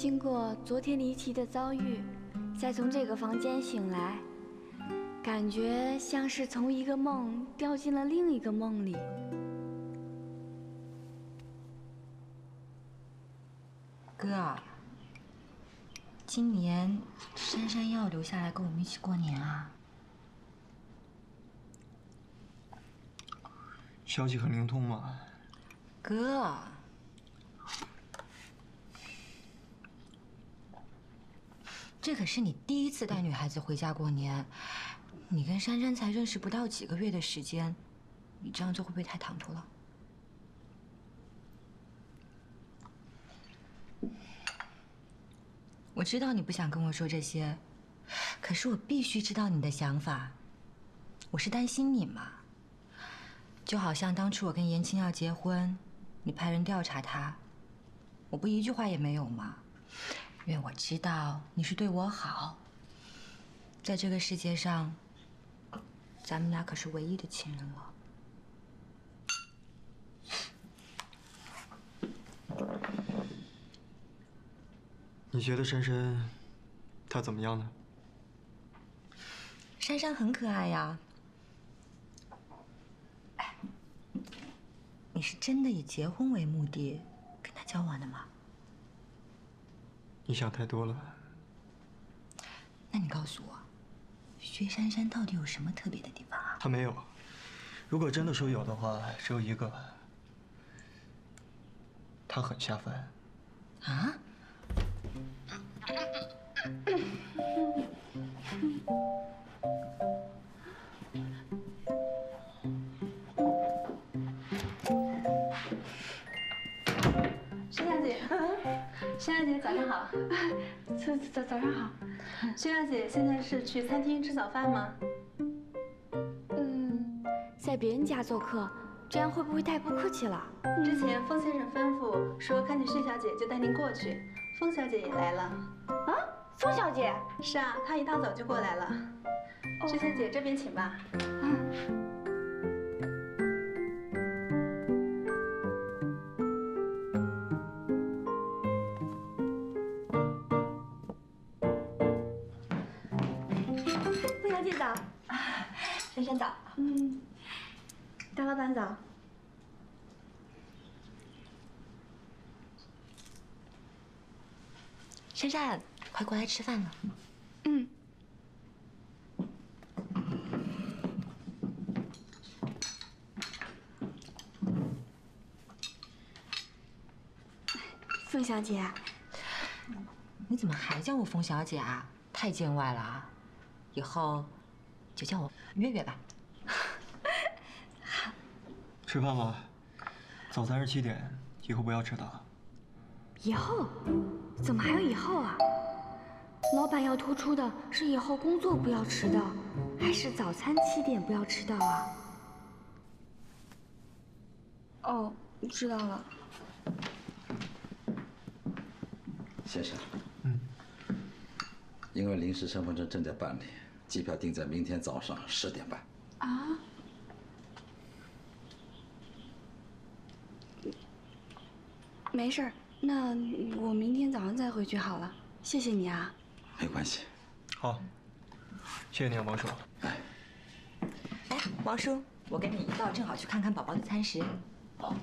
经过昨天离奇的遭遇，再从这个房间醒来，感觉像是从一个梦掉进了另一个梦里。哥，今年珊珊要留下来跟我们一起过年啊？消息很灵通嘛。哥。这可是你第一次带女孩子回家过年，你跟珊珊才认识不到几个月的时间，你这样做会不会太唐突了？我知道你不想跟我说这些，可是我必须知道你的想法。我是担心你嘛，就好像当初我跟严青要结婚，你派人调查他，我不一句话也没有吗？因为我知道你是对我好，在这个世界上，咱们俩可是唯一的亲人了。你觉得珊珊，她怎么样呢？珊珊很可爱呀。哎，你是真的以结婚为目的跟她交往的吗？你想太多了。那你告诉我，薛珊珊到底有什么特别的地方啊？她没有。如果真的说有的话，只有一个。她很下饭。啊？薛小姐，早上好。早早早上好。薛小姐，现在是去餐厅吃早饭吗？嗯，在别人家做客，这样会不会太不客气了？之前风先生吩咐说看见薛小姐就带您过去，风小姐也来了。啊，风小姐？是啊，她一大早就过来了。薛小姐，这边请吧。嗯。早，珊珊早大老板早珊珊，快过来吃饭了。嗯。凤小姐，你怎么还叫我凤小姐啊？太见外了啊！以后就叫我月月吧。好 吃饭了，早餐是七点，以后不要迟到。以后？怎么还有以后啊？老板要突出的是以后工作不要迟到，还是早餐七点不要迟到啊？哦，知道了。先生，嗯，因为临时身份证正在办理，机票定在明天早上十点半。啊？没事儿那我明天早上再回去好了。谢谢你啊。没关系。好，谢谢你啊，王叔。哎，王叔，我跟你一道，正好去看看宝宝的餐食。好。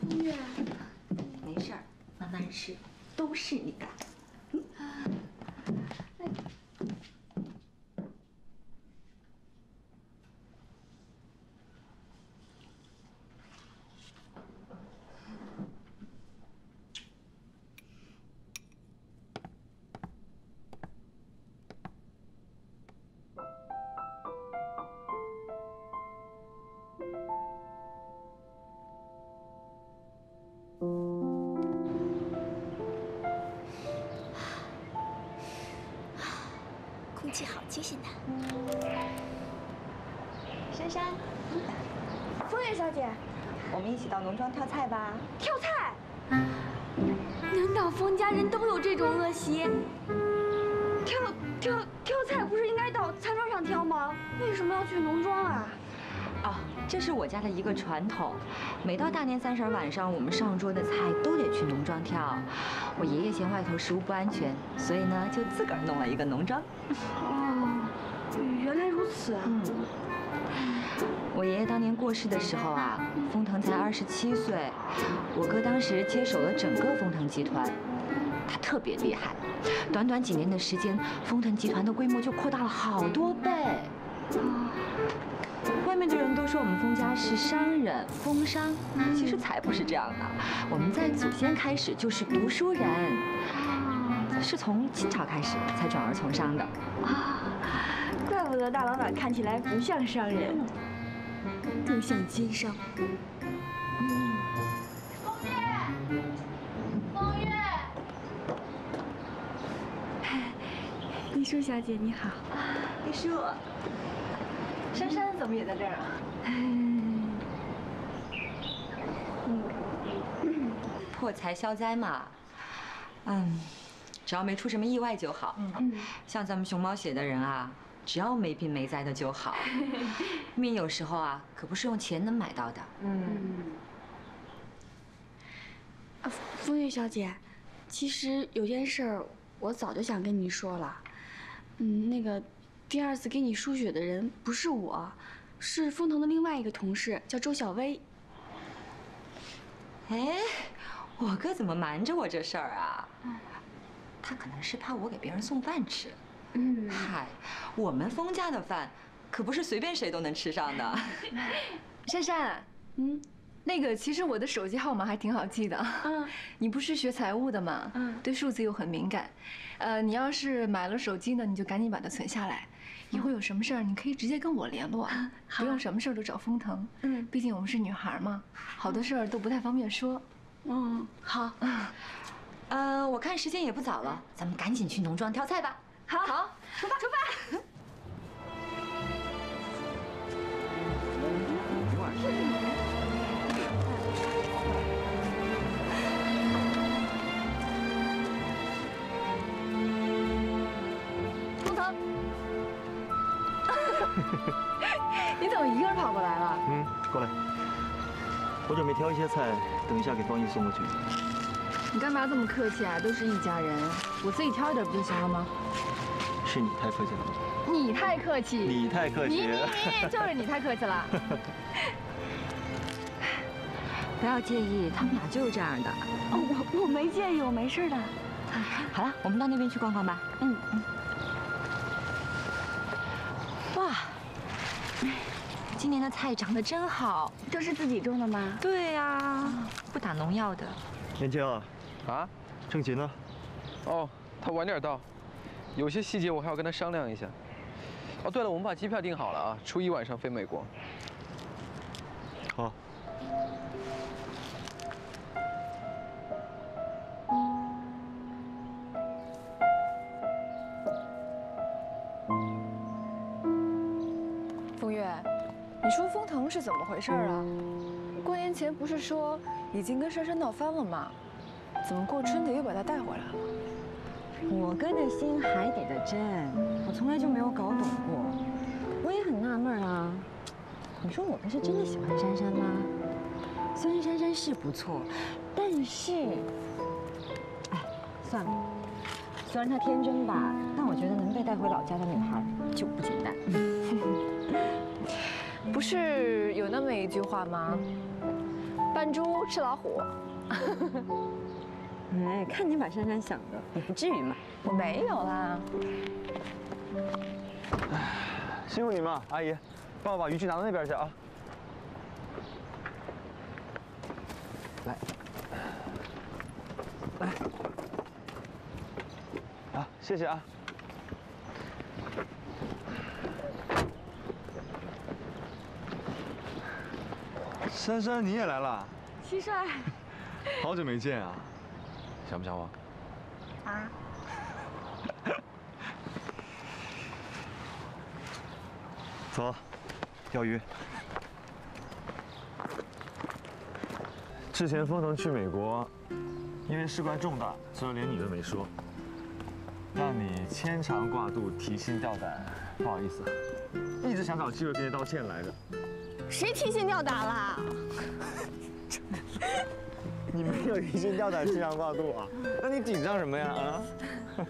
风月，没事儿，慢慢吃，都是你的。传统，每到大年三十晚上，我们上桌的菜都得去农庄挑。我爷爷嫌外头食物不安全，所以呢，就自个儿弄了一个农庄。哦，原来如此啊。嗯。我爷爷当年过世的时候啊，封腾才二十七岁，我哥当时接手了整个封腾集团，他特别厉害，短短几年的时间，丰腾集团的规模就扩大了好多倍。外面的人都说我们封家是商人，封商，其实才不是这样的。我们在祖先开始就是读书人，是从清朝开始才转而从商的。啊，怪不得大老板看起来不像商人。更像奸商。封月，封月，丽舒小姐你好。丽舒，珊珊怎么也在这儿啊？破财消灾嘛，嗯，只要没出什么意外就好。嗯，像咱们熊猫血的人啊。只要没病没灾的就好，命有时候啊，可不是用钱能买到的。嗯。啊，风月小姐，其实有件事儿我早就想跟你说了。嗯，那个第二次给你输血的人不是我，是封腾的另外一个同事，叫周小薇。哎，我哥怎么瞒着我这事儿啊？他可能是怕我给别人送饭吃。嗯，嗨，我们封家的饭可不是随便谁都能吃上的。珊珊，嗯，那个其实我的手机号码还挺好记的。嗯，你不是学财务的吗？嗯，对数字又很敏感。呃，你要是买了手机呢，你就赶紧把它存下来，以后有什么事儿你可以直接跟我联络，不用什么事儿都找封腾。嗯，毕竟我们是女孩嘛，好多事儿都不太方便说。嗯，好。呃，我看时间也不早了，咱们赶紧去农庄挑菜吧。好，好，出发，出发。你怎么一个人跑过来了？嗯，过来。我准备挑一些菜，等一下给方毅送过去。你干嘛这么客气啊？都是一家人，我自己挑一点不就行了吗？是你太客气了，你太客气，你太客气，你你你就是你太客气了。不要介意，他们俩就是这样的。哦，我我没介意，我没事的。好了，我们到那边去逛逛吧。嗯嗯。哇，今年的菜长得真好，都是自己种的吗？对呀，不打农药的。年青啊，啊，郑琴呢？哦，他晚点到。有些细节我还要跟他商量一下。哦，对了，我们把机票订好了啊，初一晚上飞美国。好。回事啊？过年前不是说已经跟珊珊闹翻了吗？怎么过春节又把她带回来了？我哥的心海底的针，我从来就没有搞懂过。我也很纳闷啊。你说我哥是真的喜欢珊珊吗？虽然珊珊是不错，但是，哎，算了。虽然她天真吧，但我觉得能被带回老家的女孩就不简单。不是有那么一句话吗？扮猪吃老虎。哎，看你把珊珊想的，也不至于嘛。我没有啦。辛苦你们，阿姨，帮我把渔具拿到那边去啊。来，来，好，谢谢啊。珊珊，你也来了。七帅，好久没见啊。想不想我？啊！走，钓鱼。之前封腾去美国，因为事关重大，所以连你都没说，让你牵肠挂肚、提心吊胆。不好意思，一直想找机会跟你道歉来着。谁提心吊胆了？你没有提心吊胆、牵肠挂肚啊？那你紧张什么呀？啊？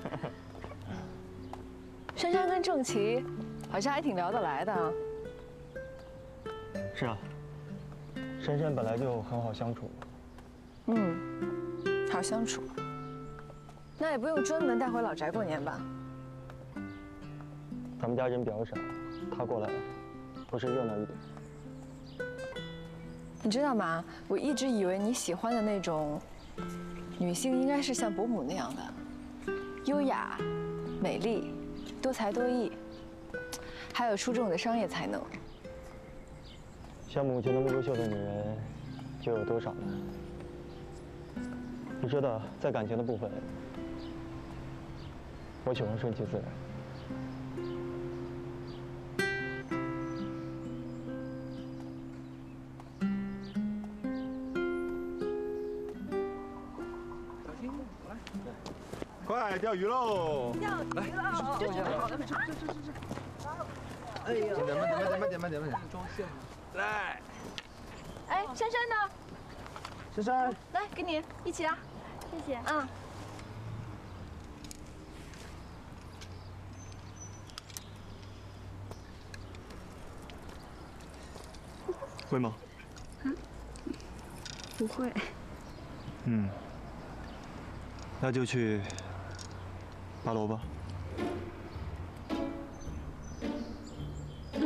珊珊跟郑琪好像还挺聊得来的。是啊，珊珊本来就很好相处。嗯，好相处。那也不用专门带回老宅过年吧？咱们家人比较少，他过来不是热闹一点。你知道吗？我一直以为你喜欢的那种女性应该是像伯母那样的，优雅、美丽、多才多艺，还有出众的商业才能。像母亲那么优秀的女人，就有多少呢？你知道，在感情的部分，我喜欢顺其自然。钓鱼喽！钓鱼喽！坐下。哎呀，点慢点慢点慢点慢点慢点。来。哎，珊珊呢？珊珊，来，给你一起啊！谢谢。嗯。会吗？嗯，不会。嗯，那就去拔萝卜。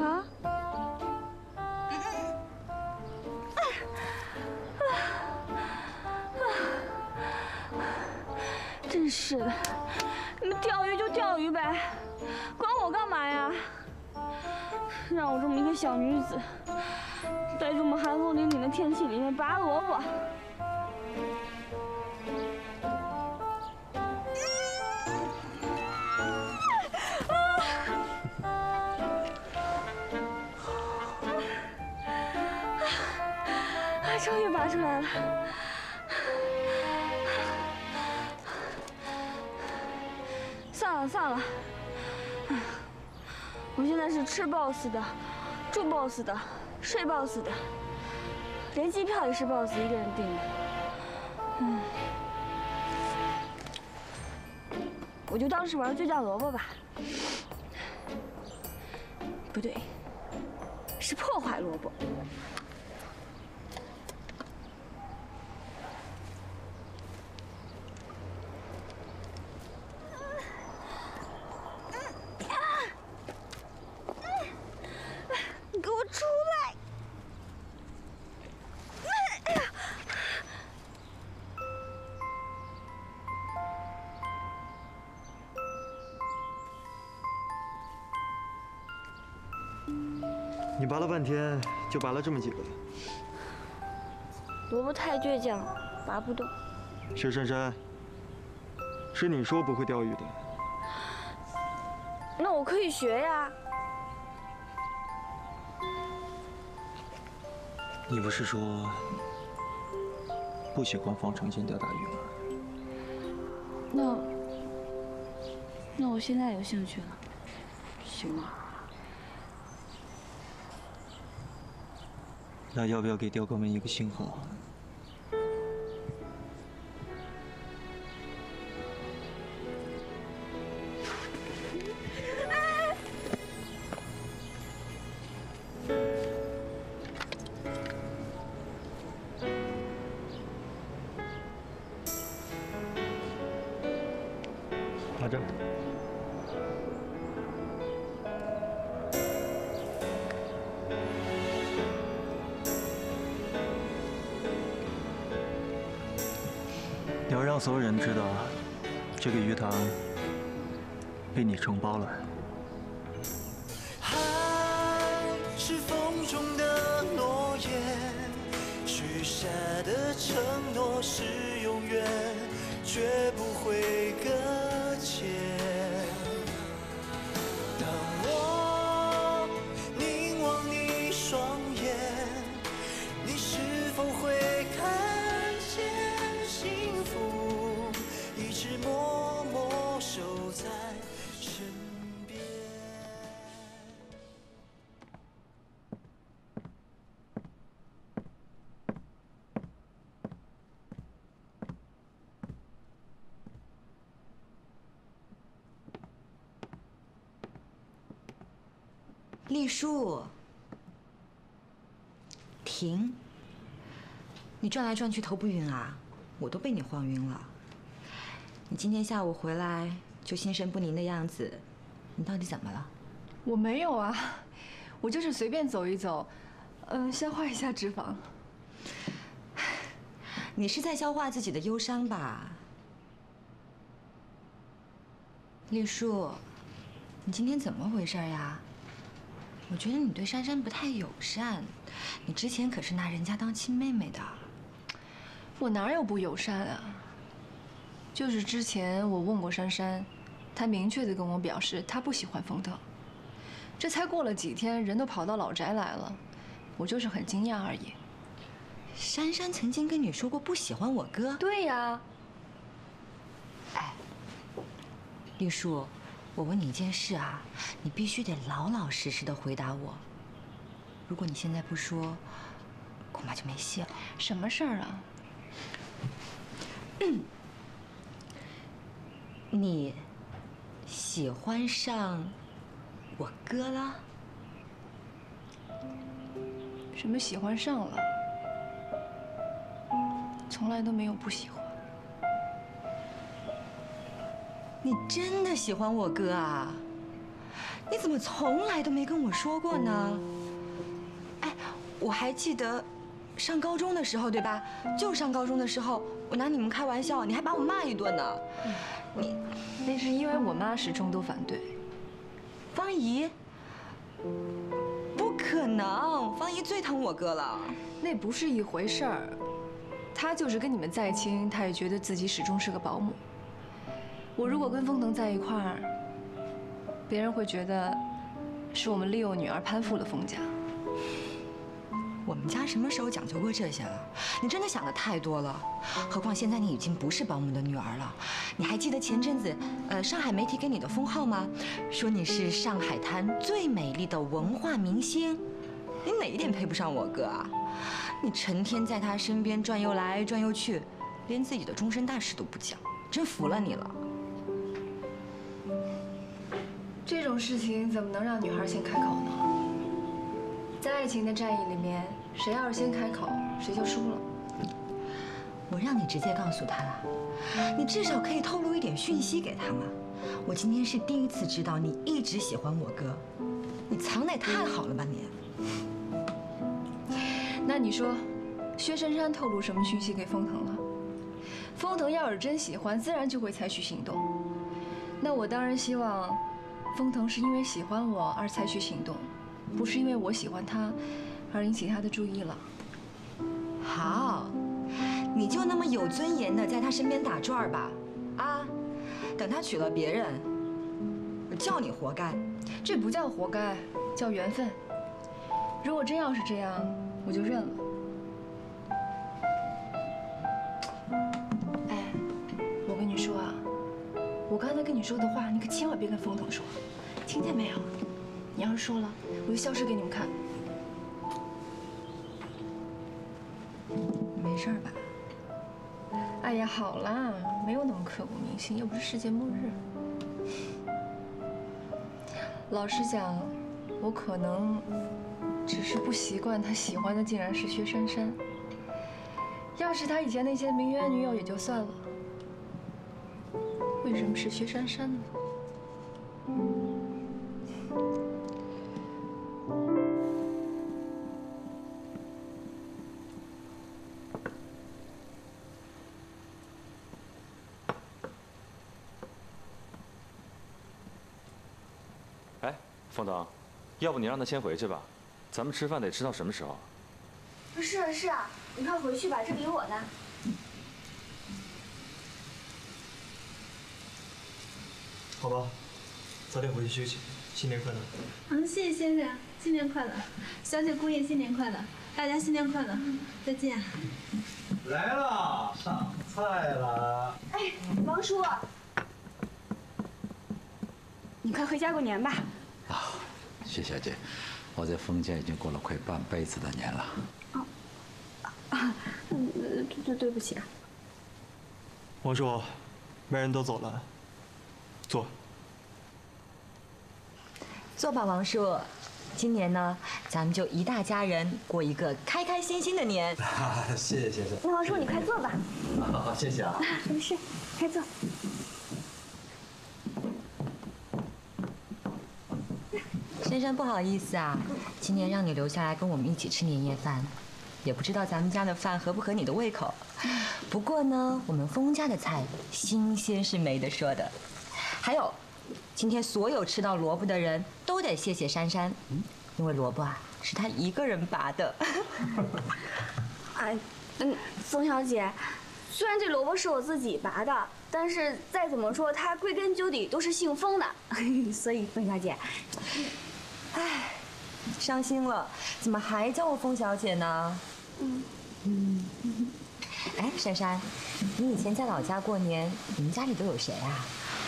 啊？真是的，你们钓鱼就钓鱼呗，管我干嘛呀？让我这么一个小女子，在这么寒风凛凛的天气里面拔萝卜。终于拔出来了！算了算了，我现在是吃 boss 的，住 boss 的，睡 boss 的，连机票也是 boss 一个人订的。嗯，我就当是玩最大萝卜吧。不对，是破坏萝卜。半天，就拔了这么几个。萝卜太倔强，拔不动。薛珊珊，是你说不会钓鱼的。那我可以学呀。你不是说不喜欢放长线钓大鱼吗？那那我现在有兴趣了，行吗？那要不要给刁哥们一个信号？知道，这个鱼塘被你承包了。转来转去头不晕啊？我都被你晃晕了。你今天下午回来就心神不宁的样子，你到底怎么了？我没有啊，我就是随便走一走，嗯，消化一下脂肪。你是在消化自己的忧伤吧？丽树，你今天怎么回事呀？我觉得你对珊珊不太友善，你之前可是拿人家当亲妹妹的。我哪有不友善啊？就是之前我问过珊珊，她明确的跟我表示她不喜欢冯腾。这才过了几天，人都跑到老宅来了，我就是很惊讶而已。珊珊曾经跟你说过不喜欢我哥？对呀。哎，丽树，我问你一件事啊，你必须得老老实实的回答我。如果你现在不说，恐怕就没戏了。什么事儿啊？你喜欢上我哥了？什么喜欢上了？从来都没有不喜欢。你真的喜欢我哥啊？你怎么从来都没跟我说过呢？哎，我还记得上高中的时候，对吧？就上高中的时候，我拿你们开玩笑，你还把我骂一顿呢。你那是因为我妈始终都反对。方怡，不可能，方怡最疼我哥了。那不是一回事儿。他就是跟你们再亲，他也觉得自己始终是个保姆。我如果跟风腾在一块儿，别人会觉得是我们利用女儿攀附了风家。我们家什么时候讲究过这些了？你真的想的太多了。何况现在你已经不是保姆的女儿了。你还记得前阵子，呃，上海媒体给你的封号吗？说你是上海滩最美丽的文化明星。你哪一点配不上我哥啊？你成天在他身边转悠来转悠去，连自己的终身大事都不讲，真服了你了。这种事情怎么能让女孩先开口呢？在爱情的战役里面，谁要是先开口，谁就输了。我让你直接告诉他了，你至少可以透露一点讯息给他嘛。我今天是第一次知道你一直喜欢我哥，你藏得也太好了吧你。那你说，薛杉杉透露什么讯息给封腾了？封腾要是真喜欢，自然就会采取行动。那我当然希望。封腾是因为喜欢我而采取行动，不是因为我喜欢他而引起他的注意了。好，你就那么有尊严的在他身边打转吧，啊，等他娶了别人，我叫你活该。这不叫活该，叫缘分。如果真要是这样，我就认了。哎，我跟你说啊。我刚才跟你说的话，你可千万别跟风腾说，听见没有？你要是说了，我就消失给你们看。没事吧？哎呀，好啦，没有那么刻骨铭心，又不是世界末日。老实讲，我可能只是不习惯他喜欢的竟然是薛杉杉。要是他以前那些名媛女友也就算了。为什么是薛杉杉呢？哎，风腾，要不你让他先回去吧，咱们吃饭得吃到什么时候？是啊是啊，你快回去吧，这有我呢。好吧，早点回去休息。新年快乐！嗯，谢谢先生，新年快乐！小姐姑爷新年快乐！大家新年快乐！再见。来了，上菜了。哎，王叔，你快回家过年吧。啊，薛小姐，我在封家已经过了快半辈子的年了。啊，啊，对对不起啊。王叔，媒人都走了。坐，坐吧，王叔。今年呢，咱们就一大家人过一个开开心心的年。谢谢谢谢。那王叔，你快坐吧。好 好，谢谢啊。没事，快坐。珊珊，不好意思啊，今年让你留下来跟我们一起吃年夜饭，也不知道咱们家的饭合不合你的胃口。不过呢，我们封家的菜新鲜是没得说的。还有，今天所有吃到萝卜的人都得谢谢珊珊，因为萝卜啊是她一个人拔的。哎，嗯，冯小姐，虽然这萝卜是我自己拔的，但是再怎么说，它归根究底都是姓封的，所以冯小姐，唉，伤心了，怎么还叫我风小姐呢？嗯嗯。哎，珊珊，你以前在老家过年，你们家里都有谁啊？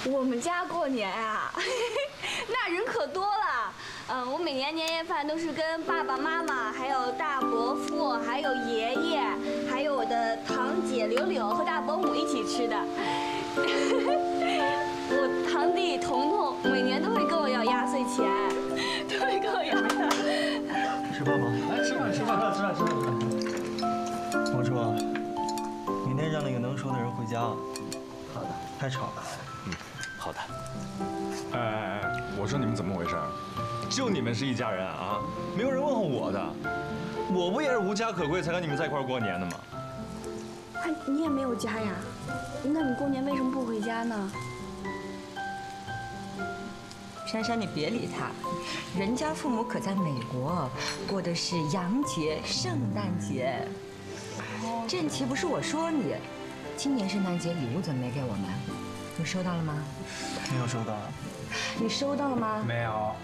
我们家过年啊，那人可多了。嗯，我每年年夜饭都是跟爸爸妈妈、还有大伯父、还有爷爷、还有我的堂姐柳柳和大伯母一起吃的。我堂弟彤彤每年都会跟我要压岁钱，都会跟我要。吃饭吗？来吃饭，吃饭，吃饭，吃饭，吃饭。王叔，明天让那个能说的人回家。好的。太吵了。嗯，好的。哎哎哎，我说你们怎么回事？就你们是一家人啊？没有人问候我的，我不也是无家可归才跟你们在一块过年的吗？哎，你也没有家呀？那你过年为什么不回家呢？珊珊，你别理他，人家父母可在美国，过的是洋节、圣诞节。这岂不是我说你？今年圣诞节礼物怎么没给我们？你收到了吗？没有收到。你收到了吗？没有。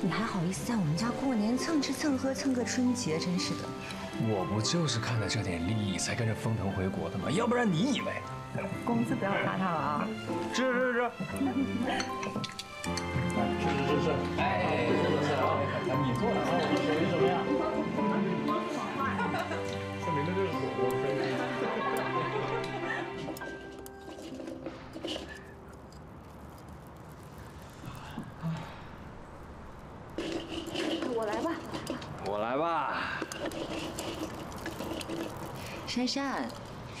你还好意思在我们家过年蹭吃蹭喝蹭个春节，真是的。我不就是看了这点利益才跟着封腾回国的吗？要不然你以为？工资不要查他了啊！吃吃吃。是是是是，哎，是是是啊，你坐啊，我手艺怎么样？证明了这个火锅可以。我来吧。我来吧。珊珊，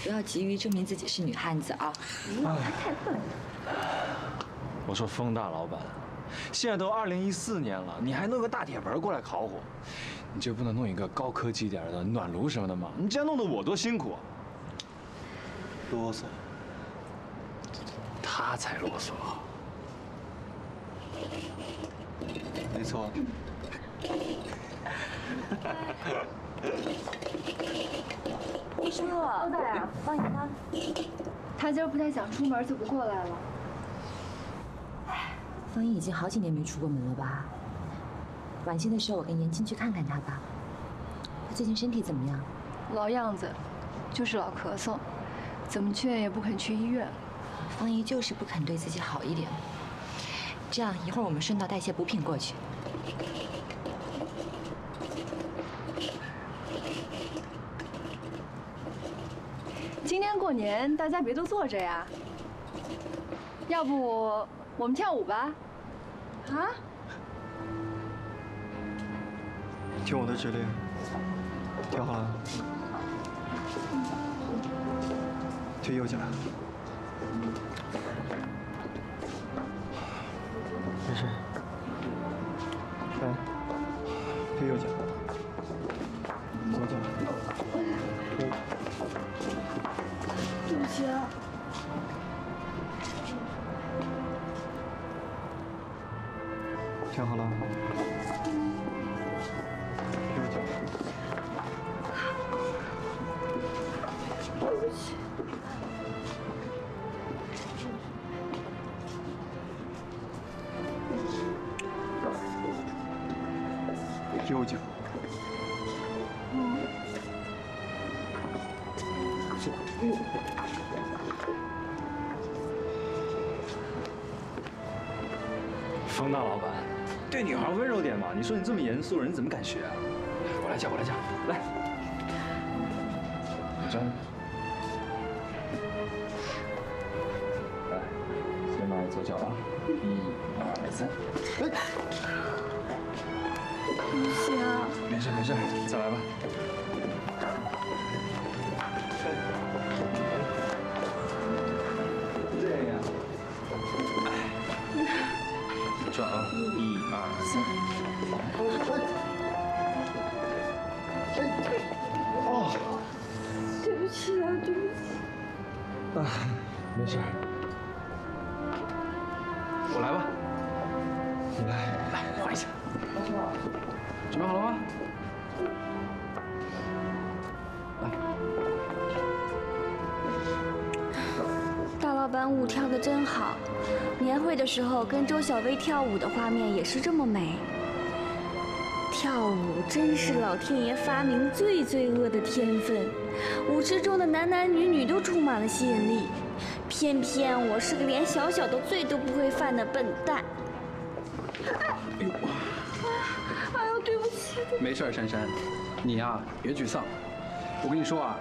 不要急于证明自己是女汉子啊！太笨。我说风大老板，现在都二零一四年了，你还弄个大铁盆过来烤火，你就不能弄一个高科技点的暖炉什么的吗？你这样弄得我多辛苦啊。啰嗦。他才啰嗦。没错。医生，都在啊，帮你他。他今儿不太想出门，就不过来了。风姨已经好几年没出过门了吧？晚些的时候我跟严青去看看她吧。她最近身体怎么样？老样子，就是老咳嗽，怎么劝也不肯去医院。方姨就是不肯对自己好一点。这样一会儿我们顺道带些补品过去。今天过年大家别都坐着呀，要不？我们跳舞吧，啊！听我的指令，跳好了，推右脚，没事，嗯。冯大老板。对女孩温柔点嘛！你说你这么严肃，人怎么敢学啊？我来教，我来教，来，真。来，先迈左脚啊，一、二、三，不行。没事没事，再来吧。哦。对不起啊，对不起。啊，没事。我来吧。你来，来换一下。准备好了吗？大老板舞跳的真好，年会的时候跟周小薇跳舞的画面也是这么美。跳舞真是老天爷发明最罪恶的天分，舞池中的男男女女都充满了吸引力，偏偏我是个连小小的罪都不会犯的笨蛋。哎呦，哎呦，对不起。没事，珊珊，你呀别沮丧。我跟你说啊，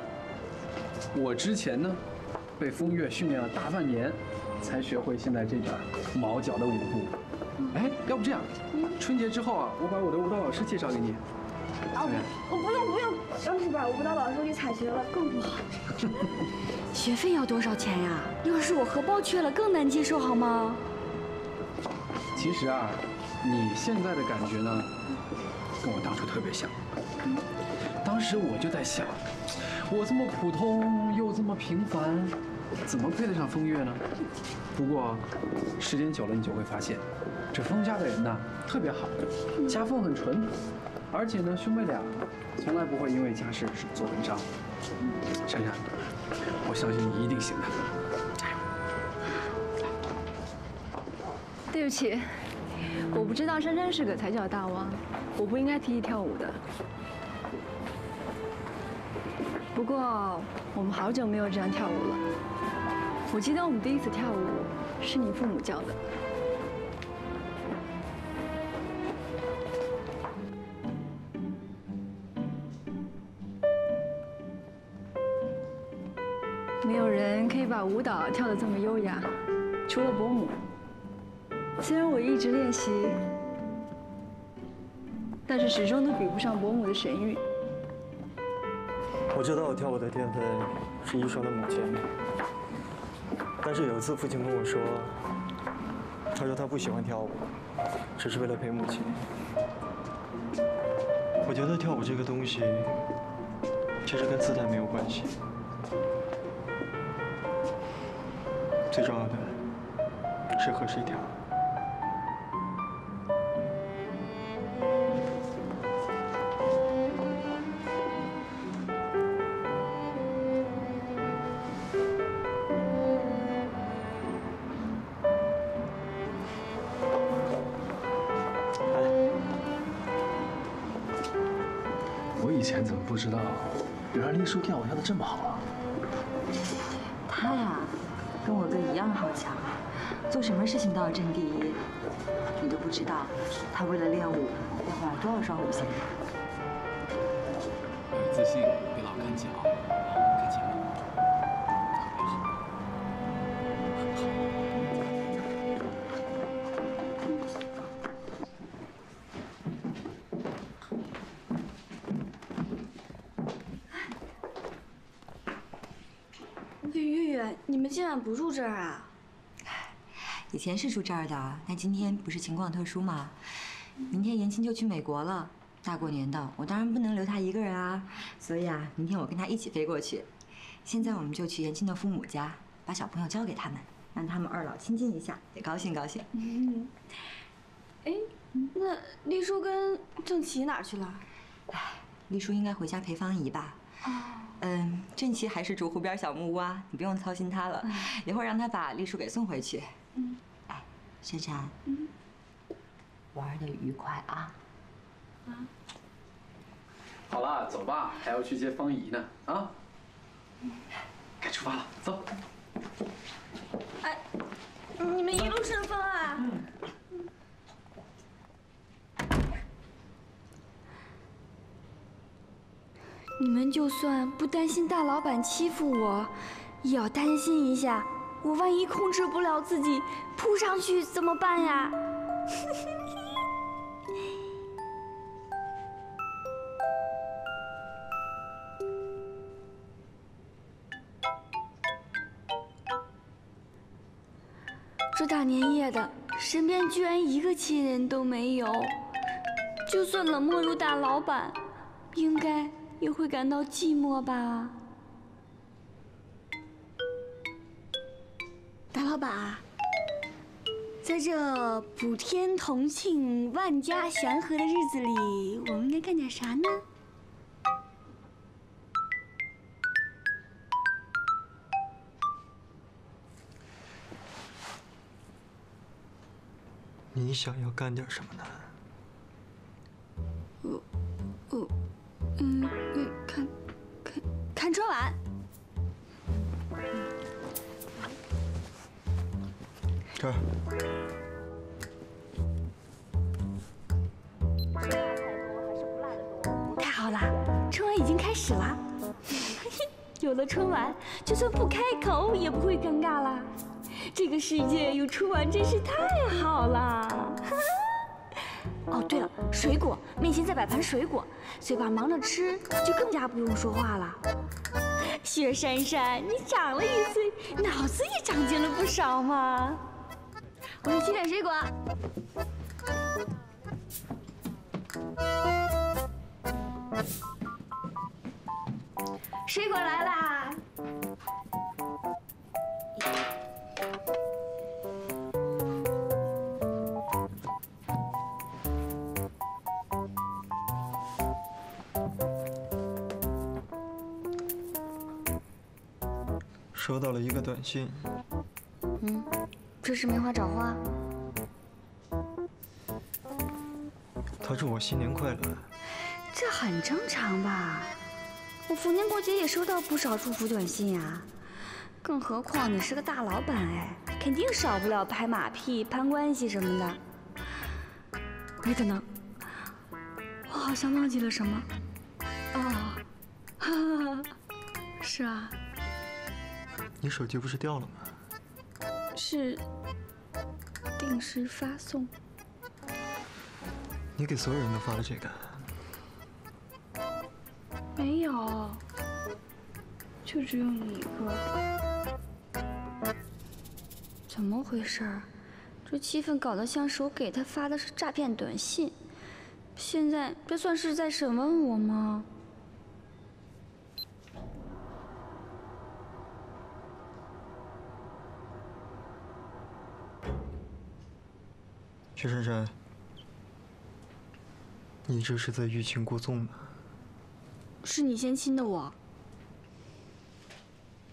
我之前呢被风月训练了大半年，才学会现在这点毛脚的舞步。哎，要不这样，春节之后啊，我把我的舞蹈老师介绍给你。啊，我不用不用，要是把舞蹈老师给采学了更不好。学费要多少钱呀？要是我荷包缺了，更难接受好吗？其实啊，你现在的感觉呢，跟我当初特别像。当时我就在想，我这么普通又这么平凡，怎么配得上风月呢？不过时间久了，你就会发现，这风家的人呢特别好，家风很纯，而且呢兄妹俩从来不会因为家事做文章。珊珊，我相信你一定行的，加油！对不起，我不知道珊珊是个踩脚大王，我不应该提议跳舞的。不过我们好久没有这样跳舞了。我记得我们第一次跳舞是你父母教的。没有人可以把舞蹈跳得这么优雅，除了伯母。虽然我一直练习，但是始终都比不上伯母的神韵。我知道我跳舞的天分是遗传的母亲，但是有一次父亲跟我说，他说他不喜欢跳舞，只是为了陪母亲。我觉得跳舞这个东西，其实跟姿态没有关系，最重要的是和谁跳。原来丽叔跳舞跳得这么好啊？他呀，跟我哥一样好强，做什么事情都要争第一。你都不知道，他为了练舞要换多少双舞鞋。要有自信，别老看脚，不住这儿啊？以前是住这儿的，但今天不是情况特殊吗。明天严青就去美国了，大过年的，我当然不能留他一个人啊。所以啊，明天我跟他一起飞过去。现在我们就去严青的父母家，把小朋友交给他们，让他们二老亲近一下，也高兴高兴。嗯，哎，那丽叔跟郑琪哪儿去了？哎，丽叔应该回家陪方姨吧。哦。嗯，郑琪还是住湖边小木屋啊，你不用操心他了。一会儿让他把丽叔给送回去。嗯。哎，珊珊。嗯。玩的愉快啊。啊。好了，走吧，还要去接方怡呢。啊。该出发了，走。哎，你们一路顺风啊！你们就算不担心大老板欺负我也要担心一下我万一控制不了自己扑上去怎么办呀？这大年夜的身边居然一个亲人都没有就算冷漠如大老板应该也会感到寂寞吧？大老板，在这普天同庆、万家祥和的日子里，我们应该干点啥呢？你想要干点什么呢？我，我，嗯，看，看，看春晚。这儿。太好了，春晚已经开始了。有了春晚，就算不开口也不会尴尬了。这个世界有春晚真是太好了。哦，对了，水果，面前再摆盘水果，嘴巴忙着吃，就更加不用说话了。薛珊珊，你长了一岁，脑子也长进了不少嘛。我去切点水果。水果来啦！收到了一个短信。嗯，这是梅花找花。他祝我新年快乐。这很正常吧？我逢年过节也收到不少祝福短信呀。更何况你是个大老板哎，肯定少不了拍马屁、攀关系什么的。没可能，我好像忘记了什么。哦，是啊。你手机不是掉了吗？是定时发送。你给所有人都发了这个？没有，就只有你一个。怎么回事？这气氛搞得像是我给他发的是诈骗短信。现在这算是在审问我吗？薛珊珊，你这是在欲擒故纵呢。是你先亲的我。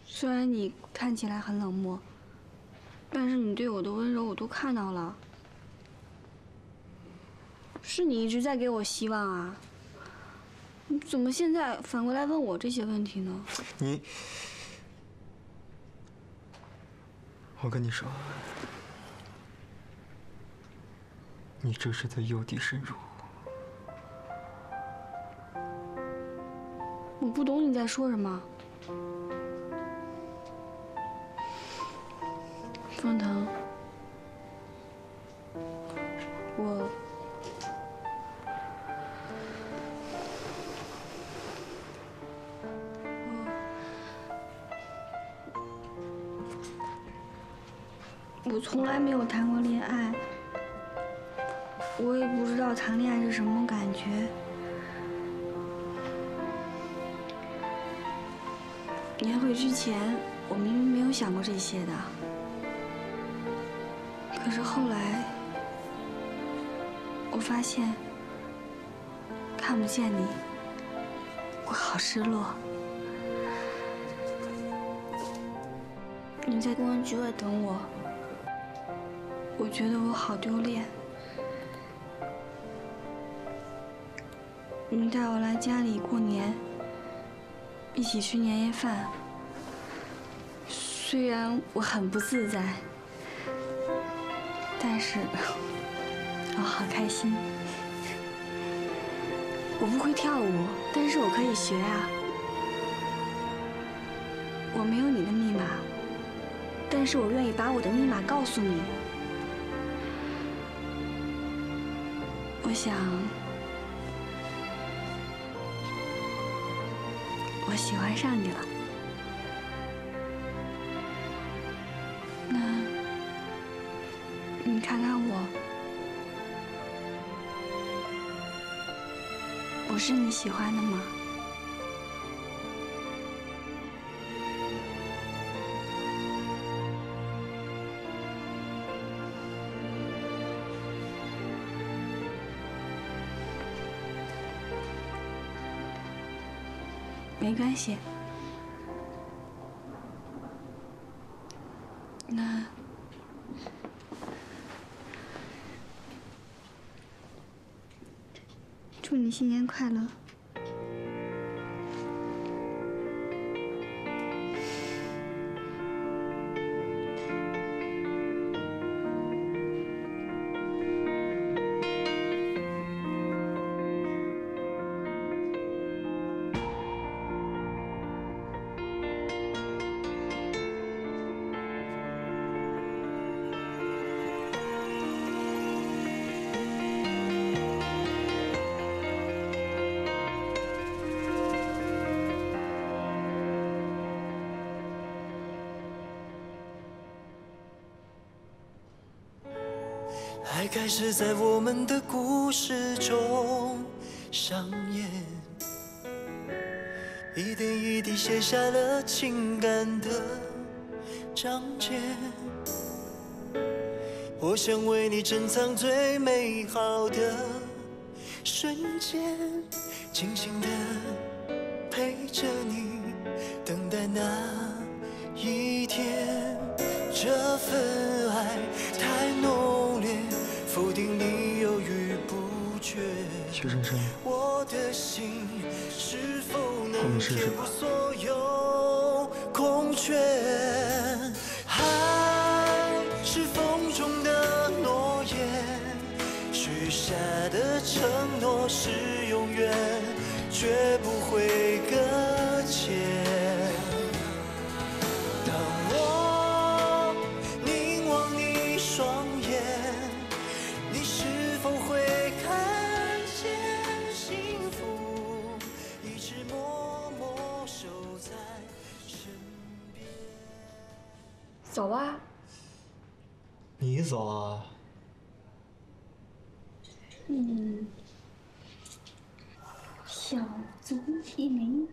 虽然你看起来很冷漠，但是你对我的温柔我都看到了。是你一直在给我希望啊！你怎么现在反过来问我这些问题呢？你，我跟你说。你这是在诱敌深入。我不懂你在说什么，风腾，我，我，我从来没有谈过恋爱。我也不知道谈恋爱是什么感觉。年会之前，我明明没有想过这些的。可是后来，我发现看不见你，我好失落。你在公安局外等我，我觉得我好丢脸。你带我来家里过年，一起吃年夜饭。虽然我很不自在，但是我好开心。我不会跳舞，但是我可以学啊。我没有你的密码，但是我愿意把我的密码告诉你。我想。我喜欢上你了，那你看看我，我是你喜欢的吗？没关系。那祝你新年快乐。开始在我们的故事中上演，一点一滴写下了情感的章节。我想为你珍藏最美好的瞬间，填补所有空缺？爱是风中的诺言，许下的承诺是永远，绝不会搁浅。走啊！你走啊？嗯，小足一枚。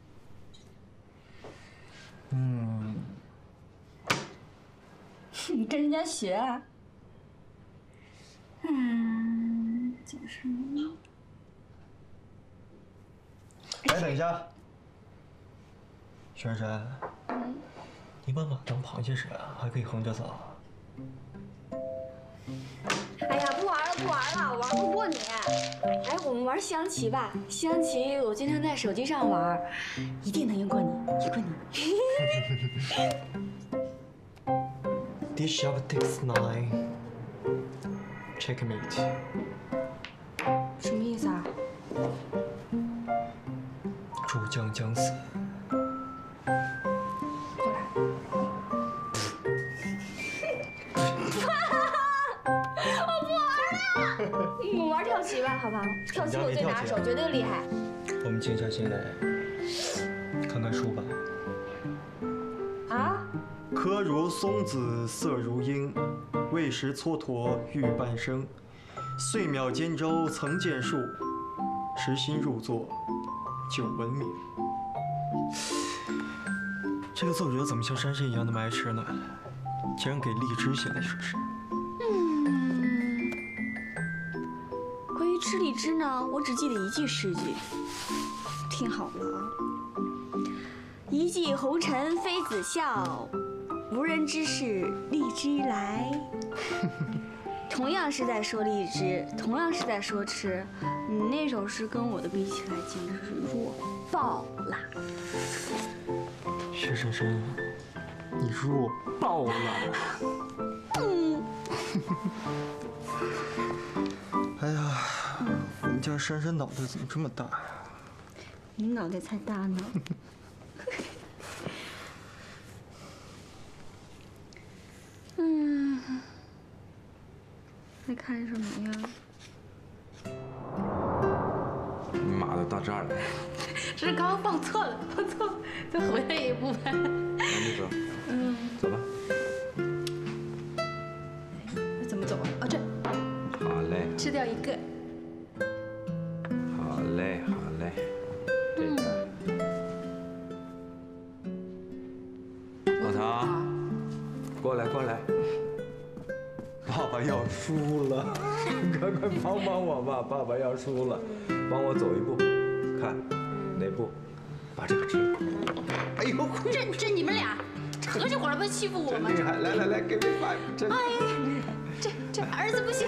嗯，你跟人家学啊？嗯，讲什么呢？哎，等一下，轩轩，嗯，你把马当螃蟹使啊，还可以横着走。哎呀，不玩了，不玩了，我玩不过你。哎，我们玩象棋吧，象棋我经常在手机上玩，一定能赢过你，赢过你。Bishop takes nine. Checkmate. 什么意思啊？主将将死。跳棋吧，好不好？跳棋我最拿手，绝对厉害。我们静下心来，看看书吧。啊？柯如松子，色如樱，未识蹉跎欲半生。岁秒间舟曾见树，时心入座久闻名。这个作者怎么像山神一样那么爱吃呢？竟然给荔枝写的是不吃荔枝呢，我只记得一句诗句，听好了啊。一骑红尘妃子笑，无人知是荔枝来。同样是在说荔枝，同样是在说吃，你那首诗跟我的比起来，简直是弱爆了。薛深深，你弱爆了！嗯，哎呀，家珊珊脑袋怎么这么大呀？你脑袋才大呢。嗯，在看什么呀？你妈的，到这儿来，这是刚刚放错了，放错了，再回来一部分。赶紧走，嗯，走吧。帮帮我吧！爸爸要输了，帮我走一步，看哪步？把这个吃了。哎呦，这这你们俩合起伙来不欺负我吗？厉害！来来来，给你爸，真哎，这这儿子不行。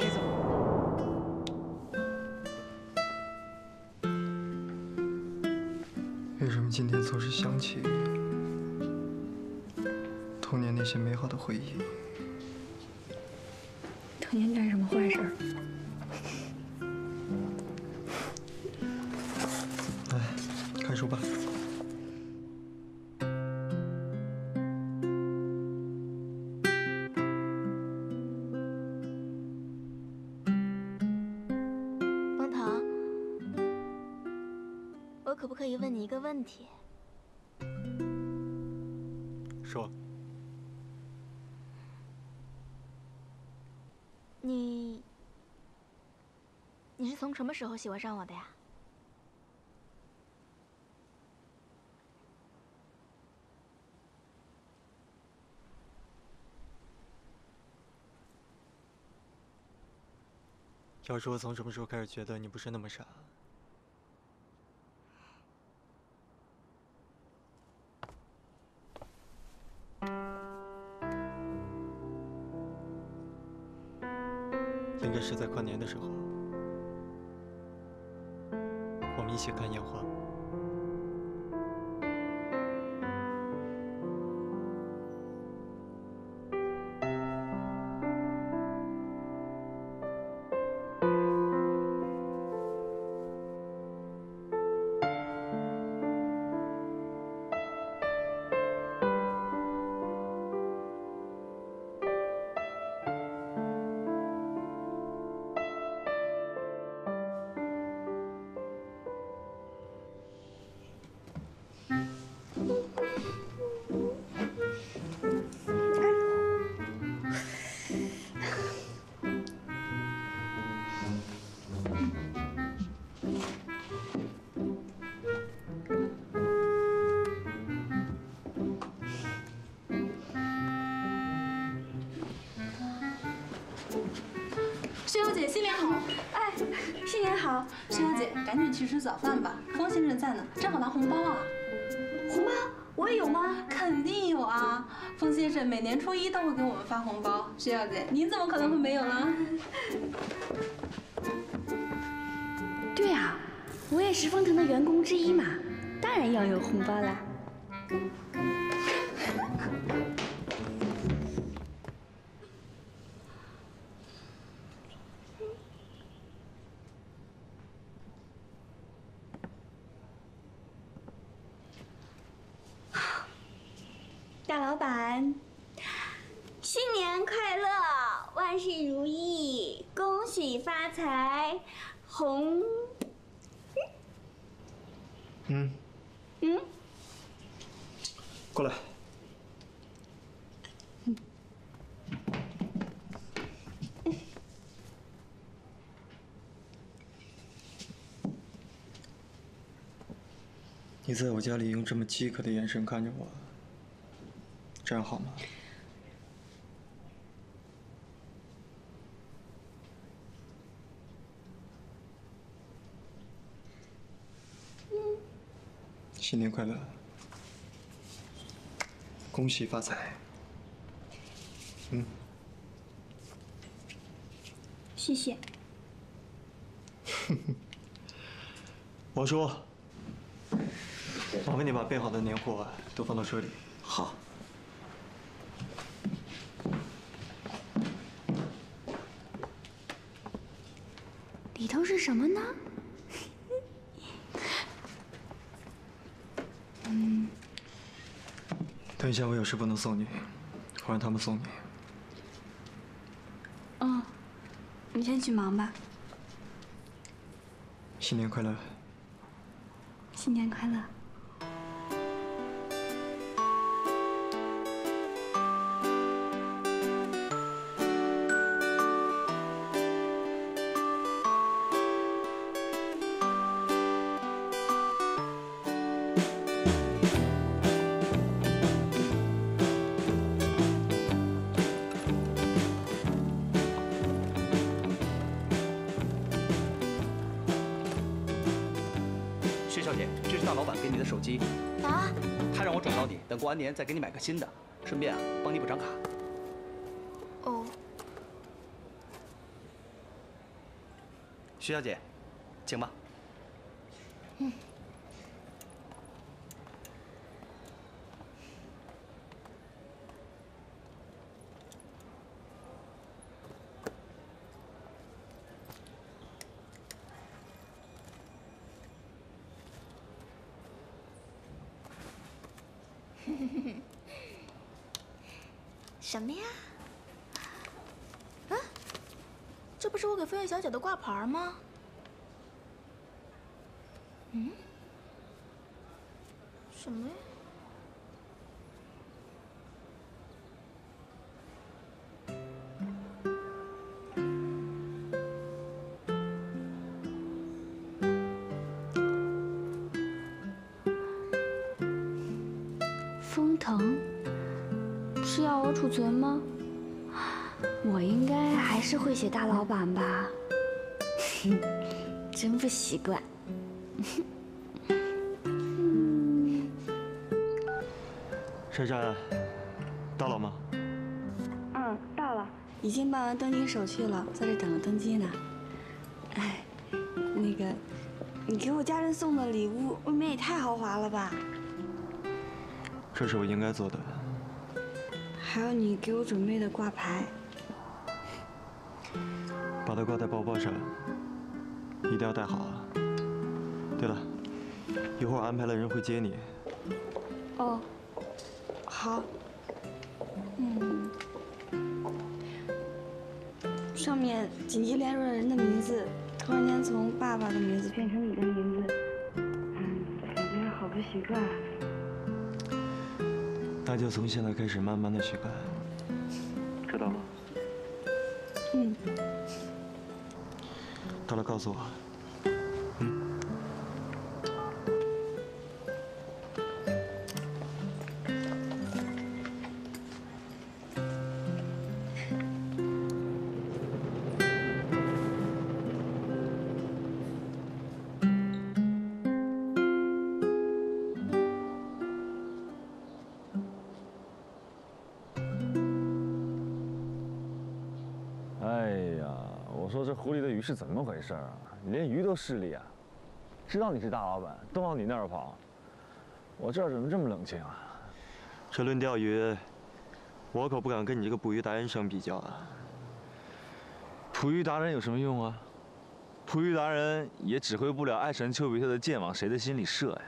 为什么今天总是想起童年那些美好的回忆？什么时候喜欢上我的呀？要说从什么时候开始觉得你不是那么傻，新年好！萱小姐，赶紧去吃早饭吧，方先生在呢，正好拿红包啊。红包我也有吗？肯定有啊！方先生每年初一都会给我们发红包，薛小姐，您怎么可能会没有呢？对啊，我也是风腾的员工之一嘛，当然要有红包啦。大老板，新年快乐，万事如意，恭喜发财，红。嗯嗯，过来。你在我家里用这么饥渴的眼神看着我，这样好吗？新年快乐，恭喜发财。嗯，谢谢。王叔，麻烦你把备好的年货都放到车里。好。里头是什么呢？嗯，等一下我有事不能送你，我让他们送你。嗯，你先去忙吧。新年快乐。新年快乐。手机。啊？他让我转告你，等过完年再给你买个新的，顺便啊帮你补张卡。哦。徐小姐，请吧。嗯。什么呀？啊，这不是我给风月小姐的挂牌吗？嗯？什么呀？封腾，是要我储存吗？我应该还是会写大老板吧，真不习惯。珊珊，到了吗？嗯，到了，已经办完登记手续了，在这等着登机呢。哎，那个，你给我家人送的礼物未免也太豪华了吧？这是我应该做的。还有你给我准备的挂牌，挂在包包上，一定要带好啊。对了，一会儿安排了人会接你。哦，好。嗯，上面紧急联络人的名字，突然间从爸爸的名字变成你的名字，嗯，感觉好不习惯。那就从现在开始慢慢的习惯，告诉我。鱼是怎么回事啊？你连鱼都势利啊！知道你是大老板，都往你那儿跑。我这儿怎么这么冷清啊？这论钓鱼，我可不敢跟你这个捕鱼达人相比较啊。捕鱼达人有什么用啊？捕鱼达人也指挥不了爱神丘比特的箭往谁的心里射呀。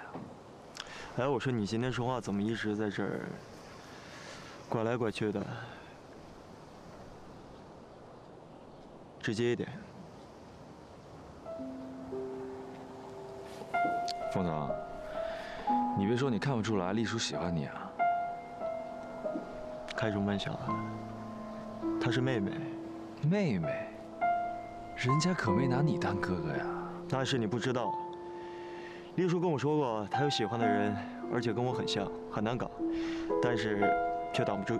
哎，我说你今天说话怎么一直在这儿拐来拐去的？直接一点。凤腾，你别说你看不出来，丽叔喜欢你啊。开什么玩笑啊？她是妹妹。妹妹？人家可没拿你当哥哥呀。那是你不知道。丽叔跟我说过，他有喜欢的人，而且跟我很像，很难搞，但是却挡不住。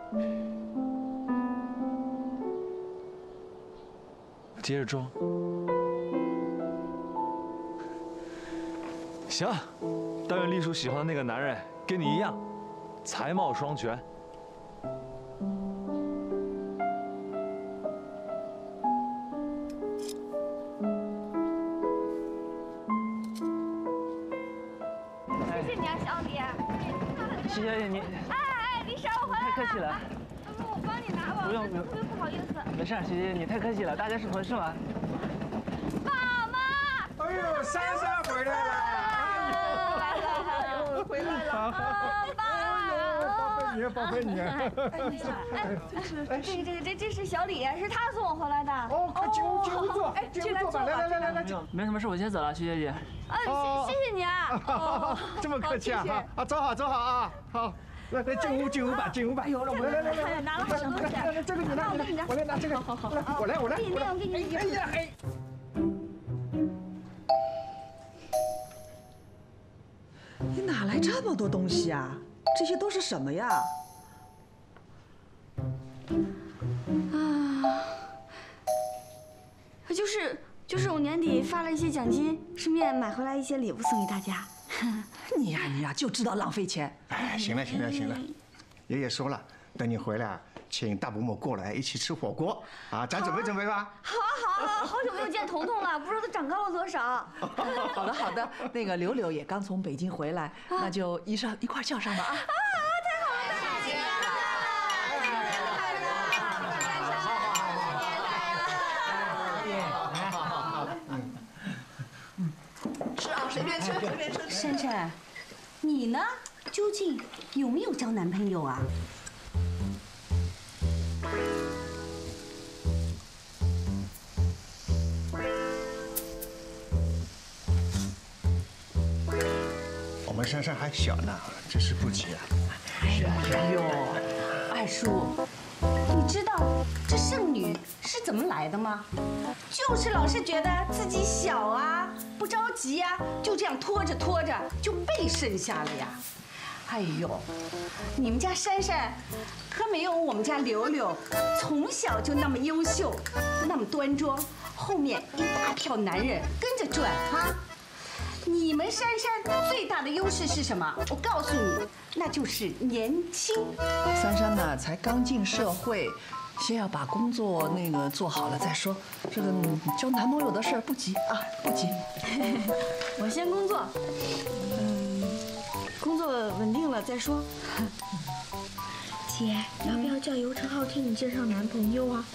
接着装。行，但愿丽叔喜欢的那个男人跟你一样，才貌双全。谢谢你啊，小李。徐小姐，你哎哎，李婶，我回来了。太客气了。要不我帮你拿吧。不用不用特别不好意思。没事，徐姐，你太客气了，大家是同事嘛。妈妈。哎呦，珊珊回来了！来了，回来了。爸。你宝贝你，哎，这是这个这个这这是小李，是他送我回来的。哦，快进屋进屋坐，哎，进屋坐吧，来来来来来，没什么事，我先走了，徐小姐。啊，谢谢谢你啊。这么客气啊！啊，走好走好啊，好，来来进屋进屋吧进屋吧。哎呦，来来来来，拿了好多东西。来来，这个你拿，你拿，我来拿这个。好好好，来，我来我来。给你那，我给你。哎呀哎。你哪来这么多东西啊？这些都是什么呀？啊，就是就是我年底发了一些奖金，顺便买回来一些礼物送给大家。你呀你呀就知道浪费钱。哎，行了行了行了，爷爷说了，等你回来啊，请大伯母过来一起吃火锅啊，咱准备准备吧。好啊好啊，好久没有见彤彤了，不知道他长高了多少。好的好的，那个柳柳也刚从北京回来，那就一上一块叫上吧啊。吃啊，随便吃，随便吃。珊珊，你呢？究竟有没有交男朋友啊？我们珊珊还小呢，这是不急啊。哎呦，二叔，你知道这剩女是怎么来的吗？就是老是觉得自己小啊，不着急呀、就这样拖着拖着就被生下了呀。哎呦，你们家珊珊可没有我们家柳柳从小就那么优秀，那么端庄，后面一大票男人跟着转啊。你们珊珊最大的优势是什么？我告诉你，那就是年轻。珊珊呢，才刚进社会，先要把工作那个做好了再说。这个嗯交男朋友的事儿不急啊，不急。我先工作，嗯，工作稳定了再说。姐，要不要叫尤承浩替你介绍男朋友啊？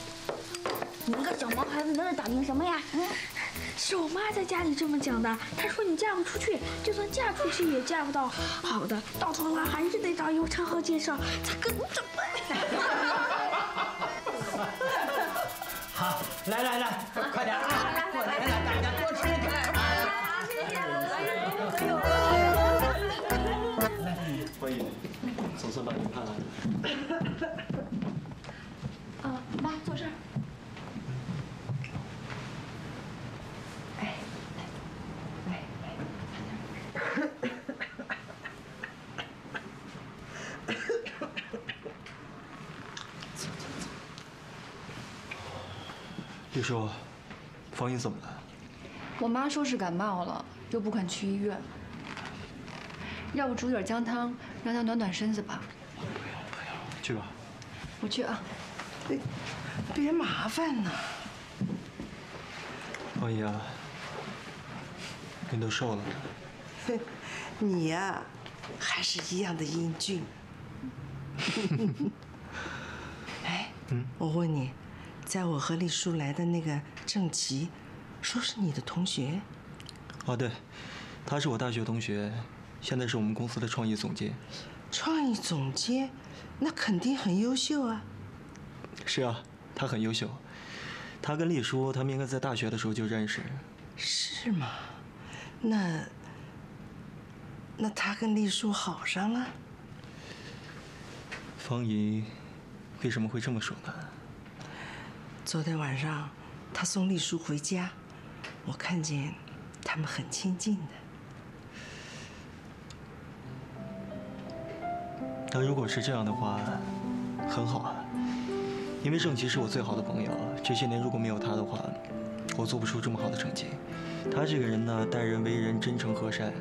你个小毛孩子，在那打听什么呀？是我妈在家里这么讲的。她说你嫁不出去，就算嫁出去也嫁不到好的，到头来还是得找尤承浩介绍才更准。好，来来来，快点啊！妈，坐这儿。哎，来来来。玉叔，方英怎么了？我妈说是感冒了，又不肯去医院。要不煮点姜汤，让她暖暖身子吧。去吧。我去啊。别麻烦呐。王姨啊，您都瘦了。哼，你呀、还是一样的英俊。哎，我问你，在我和丽叔来的那个郑琪，说是你的同学，哦，对，他是我大学同学，现在是我们公司的创意总监。创意总监，那肯定很优秀啊。是啊，他很优秀。他跟丽叔，他们应该在大学的时候就认识。是吗？那那他跟丽叔好上了？方姨为什么会这么说呢？昨天晚上他送丽叔回家，我看见他们很亲近的。那如果是这样的话，很好啊。因为郑琪是我最好的朋友，这些年如果没有他的话，我做不出这么好的成绩。他这个人呢，待人为人真诚和善，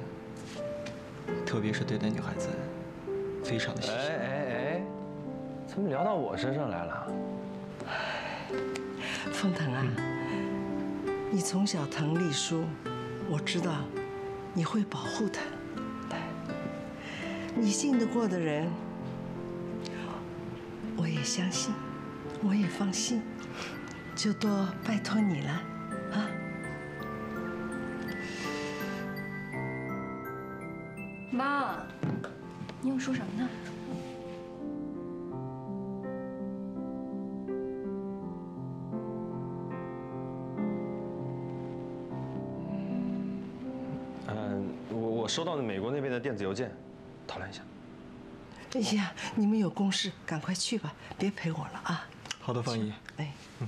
特别是对待女孩子，非常的细心。哎哎哎，怎么聊到我身上来了？凤腾啊，你从小疼丽叔，我知道你会保护她。你信得过的人，我也相信，我也放心，就多拜托你了，啊。妈，你又说什么呢？嗯，我我收到美国那边的电子邮件，讨论一下。哎呀，你们有公事，赶快去吧，别陪我了啊。好的，方姨。哎，走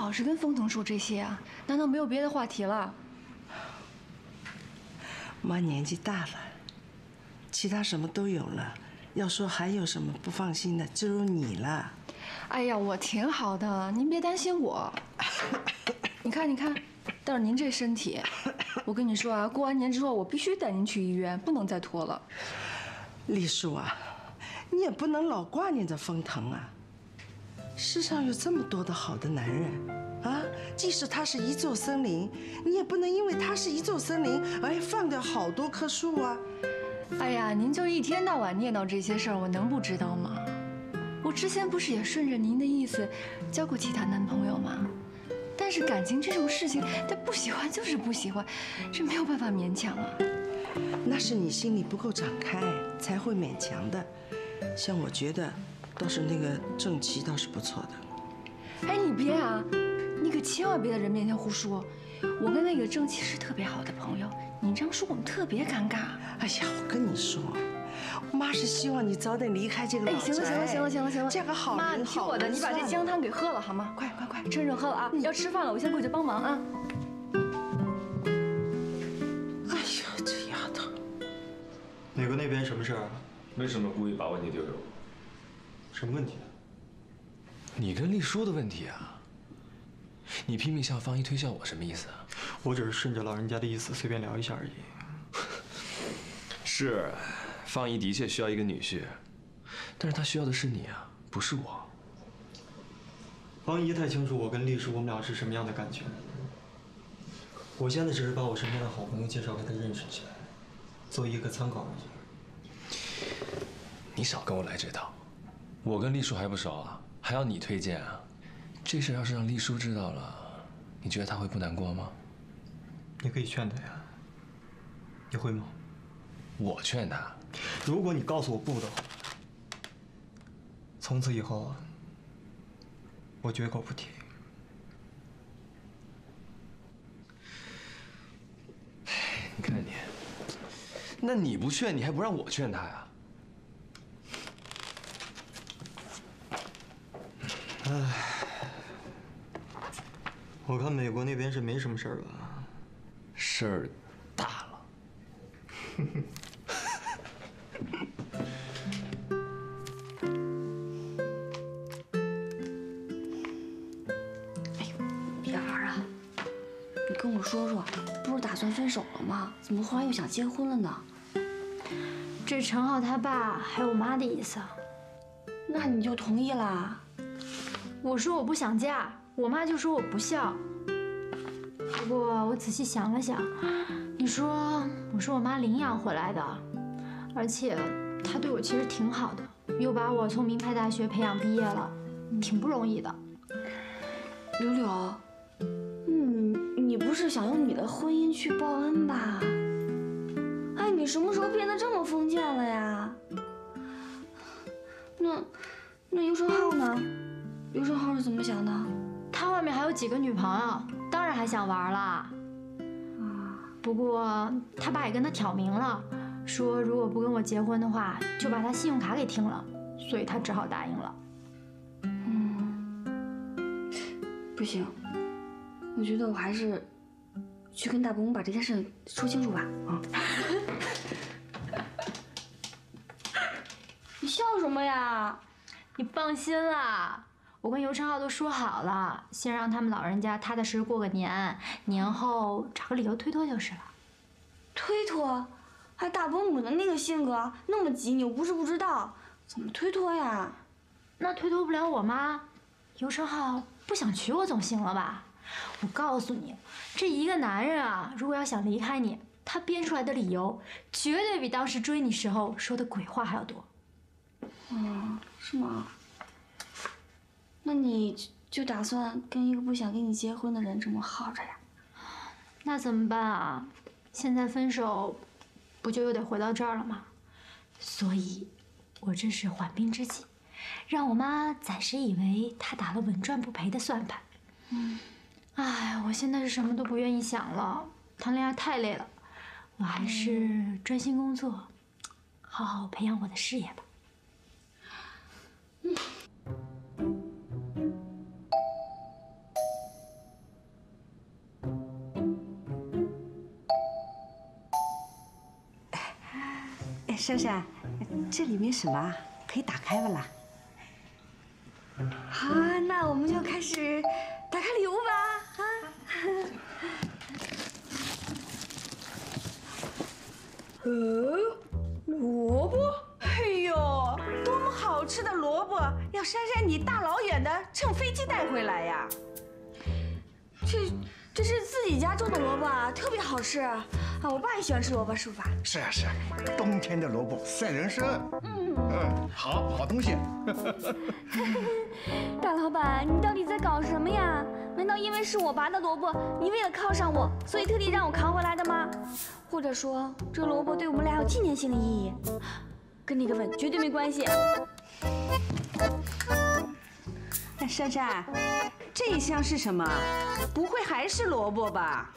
老是跟风腾说这些啊？难道没有别的话题了？妈年纪大了，其他什么都有了，要说还有什么不放心的，就有你了。哎呀，我挺好的，您别担心我。你看，你看，倒是您这身体，我跟你说啊，过完年之后我必须带您去医院，不能再拖了。丽抒啊，你也不能老挂念着风腾啊。世上有这么多的好的男人，啊，即使他是一座森林，你也不能因为他是一座森林而放掉好多棵树啊。哎呀，您就一天到晚念叨这些事儿，我能不知道吗？我之前不是也顺着您的意思交过其他男朋友吗？但是感情这种事情，他不喜欢就是不喜欢，这没有办法勉强啊。那是你心里不够敞开，才会勉强的。像我觉得，倒是那个郑琪倒是不错的。哎，你别啊，你可千万别在人面前胡说。我跟那个郑琪是特别好的朋友，你这样说我们特别尴尬。哎呀，我跟你说，妈是希望你早点离开这个老宅。哎，行了行了行了行了行了，嫁个好人妈，你听我的，你把这姜汤给喝了好吗？快快快，趁热喝了啊！要吃饭了，我先过去帮忙啊。哎呀，这丫头，美国那边什么事儿？为什么故意把问题丢给我？什么问题？啊你跟丽叔的问题啊？你拼命向方一推销我，什么意思啊？我只是顺着老人家的意思随便聊一下而已。是，方姨的确需要一个女婿，但是她需要的是你啊，不是我。方姨太清楚我跟丽叔我们俩是什么样的感觉。我现在只是把我身边的好朋友介绍给她认识起来，做一个参考而已。你少跟我来这套，我跟丽叔还不熟啊，还要你推荐啊？这事要是让丽叔知道了，你觉得他会不难过吗？你可以劝他呀。你会吗？我劝他。如果你告诉我不的话，从此以后啊，我绝口不提。你看你，那你不劝，你还不让我劝他呀？唉，我看美国那边是没什么事儿吧？事儿大了。别玩啊！你跟我说说，不是打算分手了吗？怎么忽然又想结婚了呢？这陈浩他爸还有我妈的意思。那你就同意啦？我说我不想嫁，我妈就说我不孝。不过我仔细想了想，你说我是我妈领养回来的，而且她对我其实挺好的，又把我从名牌大学培养毕业了，挺不容易的。柳柳，嗯，你不是想用你的婚姻去报恩吧？哎，你什么时候变得这么封建了呀？那那尤承浩呢？尤承浩是怎么想的？他外面还有几个女朋友，当然还想玩了。啊，不过他爸也跟他挑明了，说如果不跟我结婚的话，就把他信用卡给停了，所以他只好答应了。嗯，不行，我觉得我还是去跟大伯母把这件事说清楚吧。啊。你笑什么呀？你放心啦，我跟尤承浩都说好了，先让他们老人家踏踏实实过个年，年后找个理由推脱就是了。推脱？还大伯母的那个性格，那么急，你又不是不知道，怎么推脱呀？那推脱不了我妈，尤承浩不想娶我总行了吧？我告诉你，这一个男人啊，如果要想离开你，他编出来的理由，绝对比当时追你时候说的鬼话还要多。哦，是吗？那你就打算跟一个不想跟你结婚的人这么耗着呀？那怎么办啊？现在分手，不就又得回到这儿了吗？所以，我这是缓兵之计，让我妈暂时以为她打了稳赚不赔的算盘。嗯，哎，我现在是什么都不愿意想了，谈恋爱太累了，我还是专心工作，好好培养我的事业吧。珊珊，这里面什么啊？可以打开了啦。好，那我们就开始打开礼物吧。啊，呃，萝卜，哎呦，多么好吃的萝卜！要珊珊你大老远的乘飞机带回来呀？这这是自己家种的萝卜啊，特别好吃啊！我爸也喜欢吃萝卜书法。是啊是啊，冬天的萝卜赛人参。嗯嗯，好好东西。大老板，你到底在搞什么呀？难道因为是我拔的萝卜，你为了犒赏我，所以特地让我扛回来的吗？或者说，这萝卜对我们俩有纪念性的意义？跟那个吻绝对没关系。那珊珊，这一箱是什么？不会还是萝卜吧？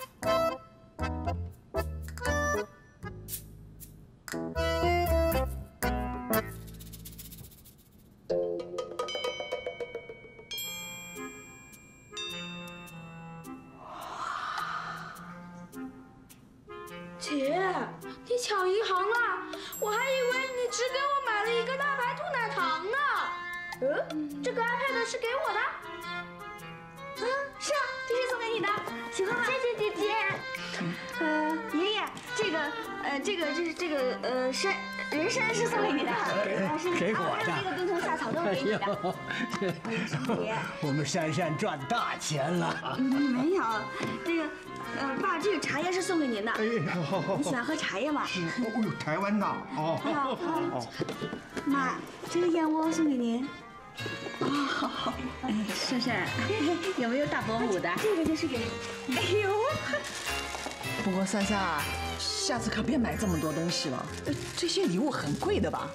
珊珊赚大钱了。没有，这个。呃，爸，这个茶叶是送给您的。哎，好好你喜欢喝茶叶吗？是。哦呦，台湾的。哦。好好。妈，这个燕窝送给您。哦，好好。哎，珊珊，有没有大伯母的？这个就是给。哎呦。不过珊珊啊，下次可别买这么多东西了。这些礼物很贵的吧？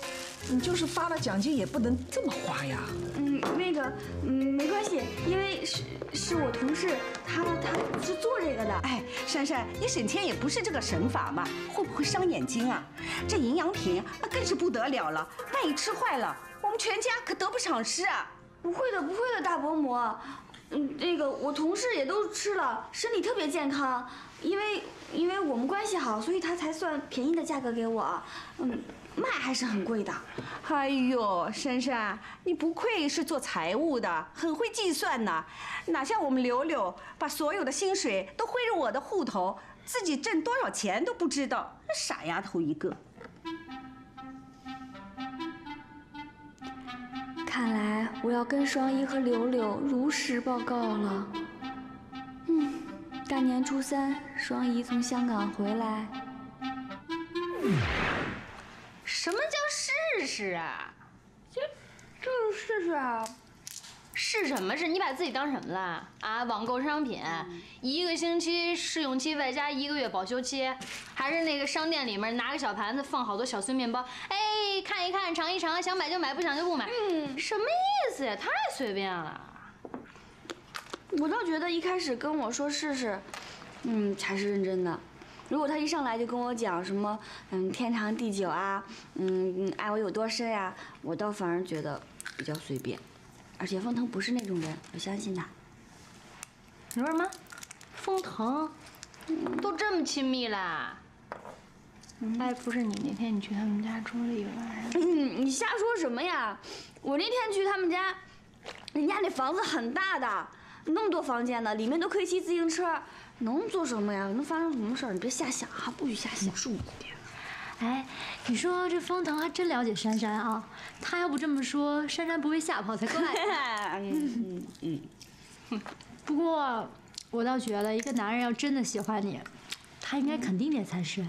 你就是发了奖金也不能这么花呀。嗯，那个，嗯，没关系，因为是是我同事，他他是做这个的。哎，珊珊，你省钱也不是这个省法嘛，会不会伤眼睛啊？这营养品那更是不得了了，万一吃坏了，我们全家可得不偿失啊！不会的，不会的，大伯母。嗯，那个我同事也都吃了，身体特别健康。因为因为我们关系好，所以他才算便宜的价格给我。嗯。卖还是很贵的，哎呦，珊珊，你不愧是做财务的，很会计算呢，哪像我们柳柳，把所有的薪水都汇入我的户头，自己挣多少钱都不知道，傻丫头一个。看来我要跟双一和柳柳如实报告了。嗯，大年初三，双姨从香港回来。什么叫试试啊？就就是试试啊！试什么试？你把自己当什么了啊？网购商品，一个星期试用期外加一个月保修期，还是那个商店里面拿个小盘子放好多小碎面包，哎，看一看，尝一尝，想买就买，不想就不买。嗯，什么意思呀？太随便了。我倒觉得一开始跟我说试试，嗯，才是认真的。如果他一上来就跟我讲什么，嗯，天长地久啊，嗯，爱我有多深呀，我倒反而觉得比较随便。而且封腾不是那种人，我相信他。你说什么？封腾，都这么亲密了？哎，不是你那天你去他们家住了一晚上？嗯，你瞎说什么呀？我那天去他们家，人家那房子很大的，那么多房间呢，里面都可以骑自行车。能做什么呀？能发生什么事儿？你别瞎想啊！不许瞎想。注意点。哎，你说这方腾还真了解珊珊啊？他要不这么说，珊珊不被吓跑才怪。嗯嗯嗯。不过，我倒觉得，一个男人要真的喜欢你，他应该肯定点才是。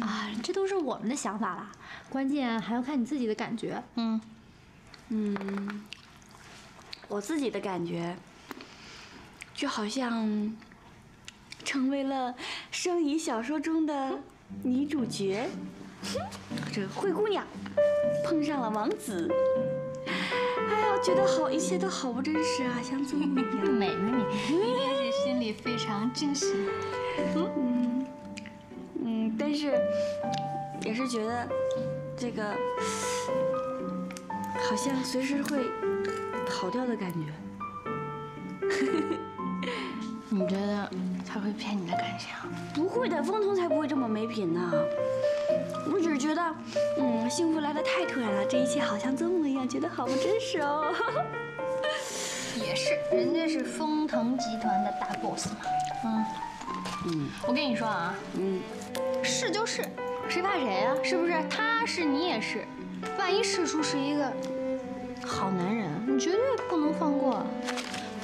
啊，这都是我们的想法啦，关键还要看你自己的感觉。嗯。嗯。我自己的感觉。就好像成为了生疑小说中的女主角，这个灰姑娘碰上了王子，哎呀，觉得好，一切都好不真实啊，像做梦一样。美美，你一定是心里非常真实。嗯嗯，但是也是觉得这个好像随时会跑掉的感觉。你觉得他会骗你的感情？不会的，风腾才不会这么没品呢。我只是觉得，嗯，幸福来得太突然了，这一切好像做梦一样，觉得好不真实哦。也是，人家是风腾集团的大 boss 嘛。嗯嗯，我跟你说啊，嗯，是就是，谁怕谁啊？是不是？他是你也是，万一世叔是一个好男人，你绝对不能放过。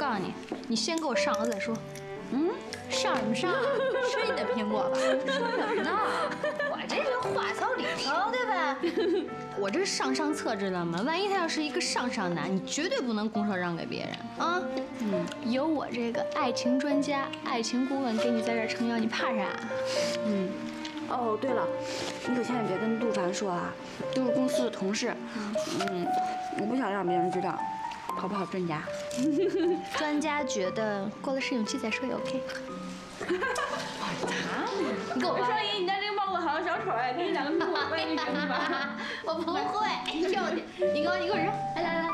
告诉你，你先给我上了再说。嗯，上什么上？吃你的苹果吧！说什么呢？我这是话糙理糙，对吧？我这是上上策，知道吗？万一他要是一个上上男，你绝对不能拱手让给别人啊！嗯，有我这个爱情专家、爱情顾问给你在这撑腰，你怕啥？嗯。哦，对了，你可千万别跟杜凡说啊，都是公司的同事。嗯，我不想让别人知道，好不好，专家？专家觉得过了试用期再说也 OK。你给我双姨，你家这个帽子好像小丑哎，给你两个苹果。我不会，哎呦你，你给我，你给我扔，来来来，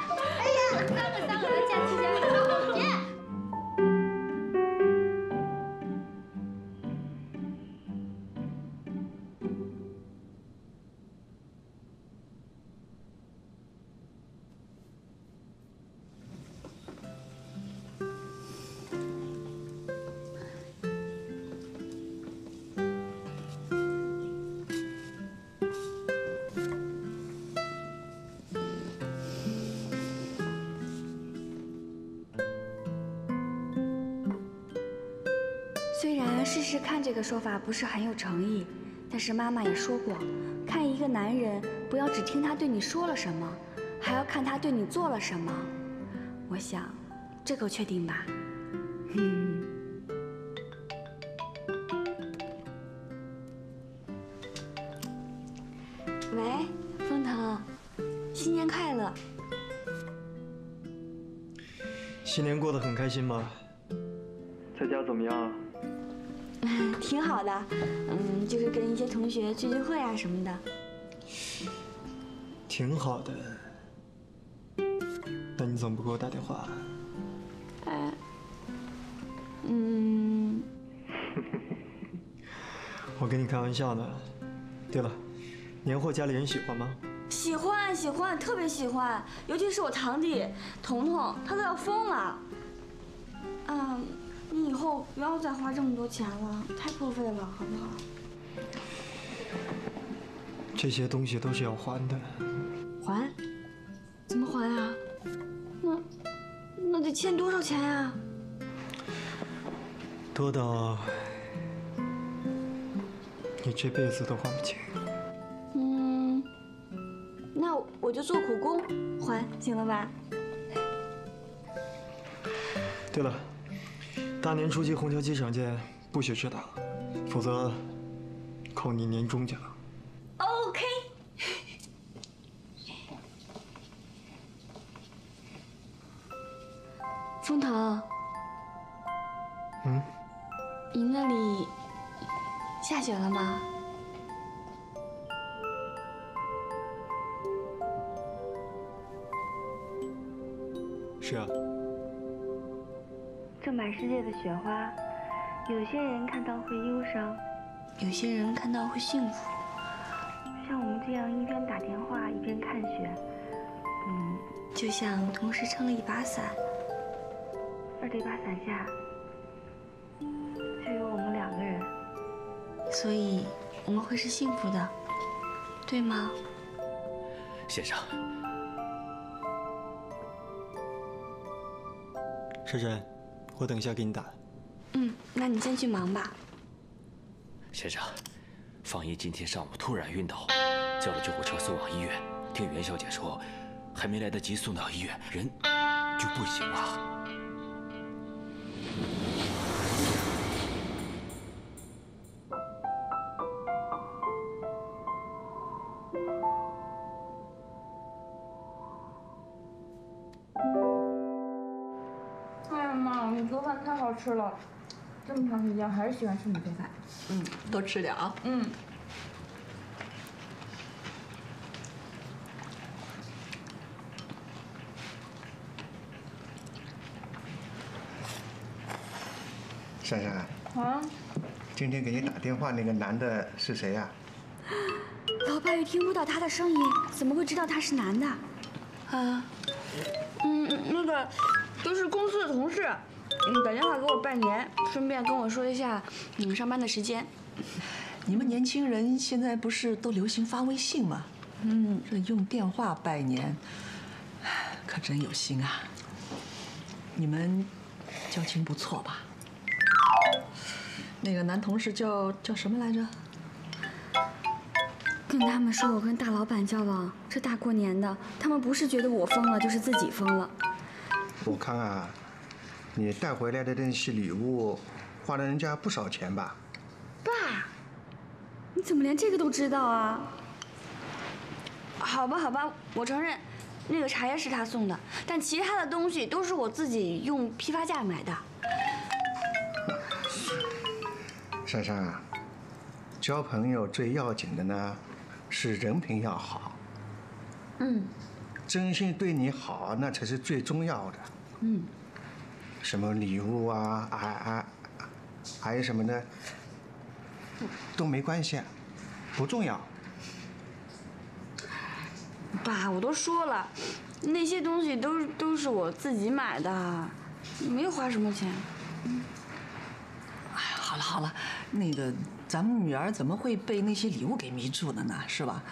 试试看这个说法不是很有诚意，但是妈妈也说过，看一个男人不要只听他对你说了什么，还要看他对你做了什么。我想，这个确定吧？嗯。喂，风腾，新年快乐！新年过得很开心吗？同学聚聚会啊什么的。挺好的，那你怎么不给我打电话？哎，嗯，我跟你开玩笑呢。对了，年货家里人喜欢吗？喜欢，喜欢，特别喜欢，尤其是我堂弟彤彤，他都要疯了。嗯。你以后不要再花这么多钱了，太破费了，好不好？这些东西都是要还的。还？怎么还啊？那那得欠多少钱呀？多到你这辈子都还不清。嗯，那我就做苦工还，行了吧？对了。大年初七虹桥机场见，不许迟到，否则扣你年终奖。下雪了吗？是啊。这满世界的雪花，有些人看到会忧伤，有些人看到会幸福。像我们这样一边打电话一边看雪，嗯，就像同时撑了一把伞，而这把伞下所以我们会是幸福的，对吗？先生，珊珊。我等一下给你打。嗯，那你先去忙吧。先生，方姨今天上午突然晕倒，叫了救护车送往医院。听袁小姐说，还没来得及送到医院，人就不行了。吃了这么长时间，还是喜欢吃你做饭。嗯，多吃点啊。嗯。珊珊。啊。今天给你打电话那个男的是谁呀？老老板也听不到他的声音，怎么会知道他是男的？啊，嗯，那个都是公司的同事，嗯，打电话给我拜年，顺便跟我说一下你们上班的时间。你们年轻人现在不是都流行发微信吗？嗯，这用电话拜年，可真有心啊。你们交情不错吧？那个男同事叫叫什么来着？跟他们说我跟大老板交往，这大过年的，他们不是觉得我疯了，就是自己疯了。我看啊，你带回来的那些礼物，花了人家不少钱吧？爸，你怎么连这个都知道啊？好吧，好吧，我承认，那个茶叶是他送的，但其他的东西都是我自己用批发价买的。珊珊啊，交朋友最要紧的呢，是人品要好。嗯，真心对你好，那才是最重要的。嗯，什么礼物啊，还还，还有什么呢，都没关系，不重要。爸，我都说了，那些东西都都是我自己买的，没有花什么钱。哎，好了好了，那个咱们女儿怎么会被那些礼物给迷住了呢？是吧？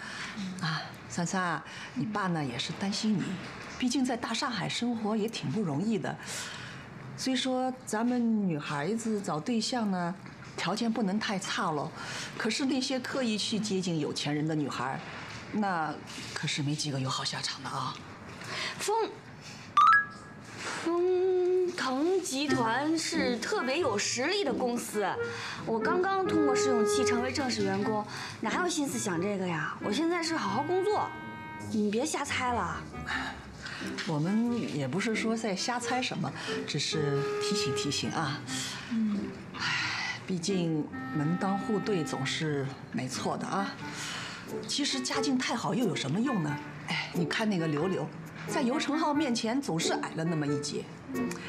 啊，珊珊啊，你爸呢也是担心你，毕竟在大上海生活也挺不容易的。虽说咱们女孩子找对象呢，条件不能太差喽，可是那些刻意去接近有钱人的女孩，那可是没几个有好下场的啊。风风腾集团是特别有实力的公司，我刚刚通过试用期成为正式员工，哪有心思想这个呀？我现在是好好工作，你别瞎猜了。我们也不是说在瞎猜什么，只是提醒提醒啊。嗯，唉，毕竟门当户对总是没错的啊。其实家境太好又有什么用呢？哎，你看那个刘刘，在尤承浩面前总是矮了那么一截。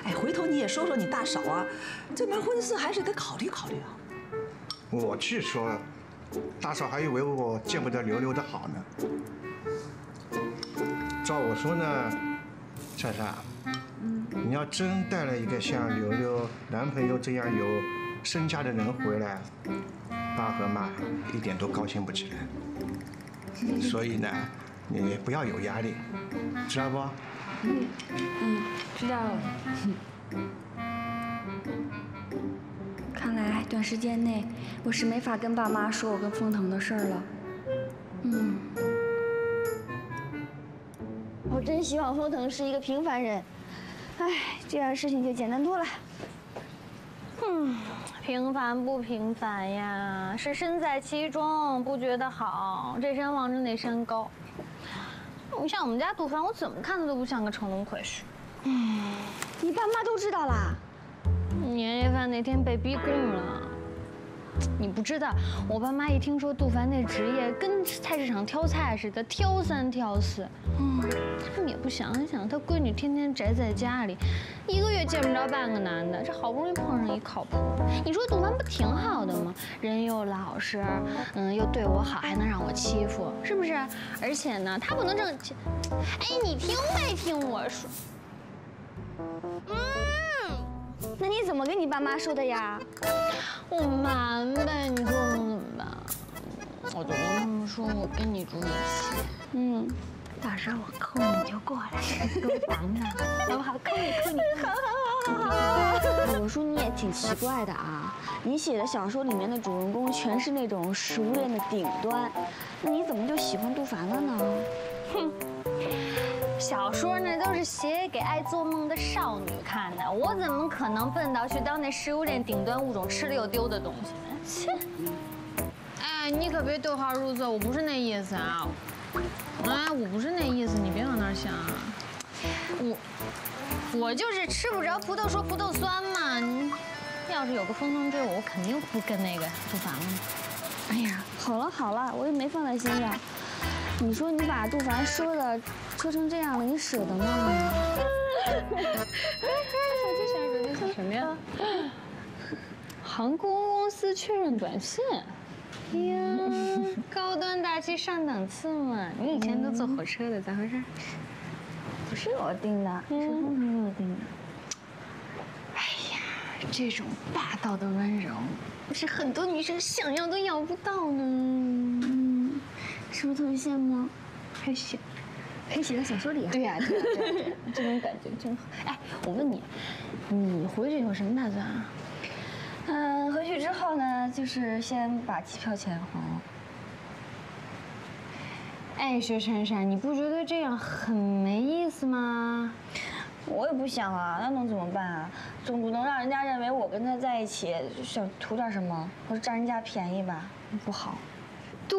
哎，回头你也说说你大嫂啊，这门婚事还是得考虑考虑啊。我去说，大嫂还以为我见不得刘刘的好呢。照我说呢，珊珊，你要真带了一个像刘刘男朋友这样有身家的人回来，爸和妈一点都高兴不起来。所以呢，你不要有压力，知道不？嗯嗯，知道了。看来短时间内我是没法跟爸妈说我跟风腾的事儿了。嗯，我真希望封腾是一个平凡人，哎，这样事情就简单多了。嗯，平凡不平凡呀？是身在其中不觉得好，这山望着那山高。你像我们家杜凡，我怎么看他都不像个乘龙快婿。嗯，你爸妈都知道啦？年夜饭那天被逼供了。你不知道，我爸妈一听说杜凡那职业，跟菜市场挑菜似的，挑三挑四。嗯，他们也不想想，他闺女天天宅在家里，一个月见不着半个男的，这好不容易碰上一靠谱的，你说杜凡不挺好的吗？人又老实，嗯，又对我好，还能让我欺负，是不是？而且呢，他不能挣钱。哎，你听没听我说？嗯，那你怎么跟你爸妈说的呀？我瞒呗，你说我能怎么办？我就跟他们说我跟你住一起。嗯，到时候我扣你就过来，给我挡挡，好不好？扣你扣你。好好好好好。我说你也挺奇怪的啊，你写的小说里面的主人公全是那种食物链的顶端，那你怎么就喜欢杜凡了呢？哼。小说那都是写给爱做梦的少女看的，我怎么可能笨到去当那食物链顶端物种吃了又丢的东西呢？切！哎，你可别对号入座，我不是那意思啊！哎，我不是那意思，你别往那儿想啊！我我就是吃不着葡萄说葡萄酸嘛！要是有个风筝追我，我肯定不跟那个不凡了。哎呀，好了好了，我也没放在心上。你说你把杜凡说的说成这样了，你舍得吗？手机响，手机响什么呀？航空公司确认短信。呀，高端大气上档次嘛！你以前都坐火车的，咋回事？不是我订的，是风腾给我订的。哎呀，这种霸道的温柔，是很多女生想要都要不到呢。嗯，是不是特别羡慕？还行，可以写在小说里啊。对呀，对呀，对呀，这种感觉真好。哎，我问你，你回去有什么打算啊？嗯，回去之后呢，就是先把机票钱还了。哎，薛珊珊，你不觉得这样很没意思吗？我也不想啊，那能怎么办啊？总不能让人家认为我跟他在一起想图点什么，或者占人家便宜吧？不好。对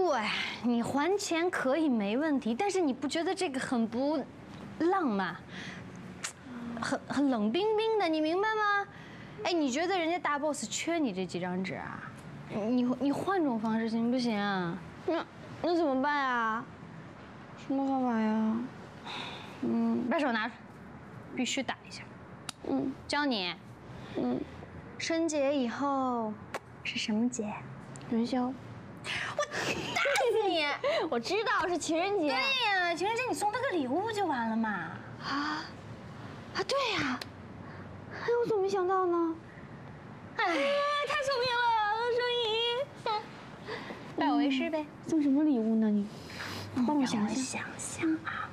你还钱可以没问题，但是你不觉得这个很不浪漫，很很冷冰冰的，你明白吗？哎，你觉得人家大 boss 缺你这几张纸啊？你你换种方式行不行？那那怎么办啊？什么方法呀？嗯，把手拿出来，必须打一下。嗯，教你。嗯，春节以后是什么节？元宵。我打死你！我知道是情人节。对呀，情人节你送他个礼物不就完了吗？啊啊，对呀。哎，我怎么没想到呢？哎，太聪明了，双姨。拜我为师呗。送什么礼物呢？你帮我想想。想想啊。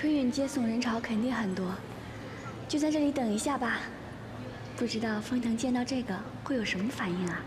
春运接送人潮肯定很多，就在这里等一下吧。不知道封腾见到这个会有什么反应啊？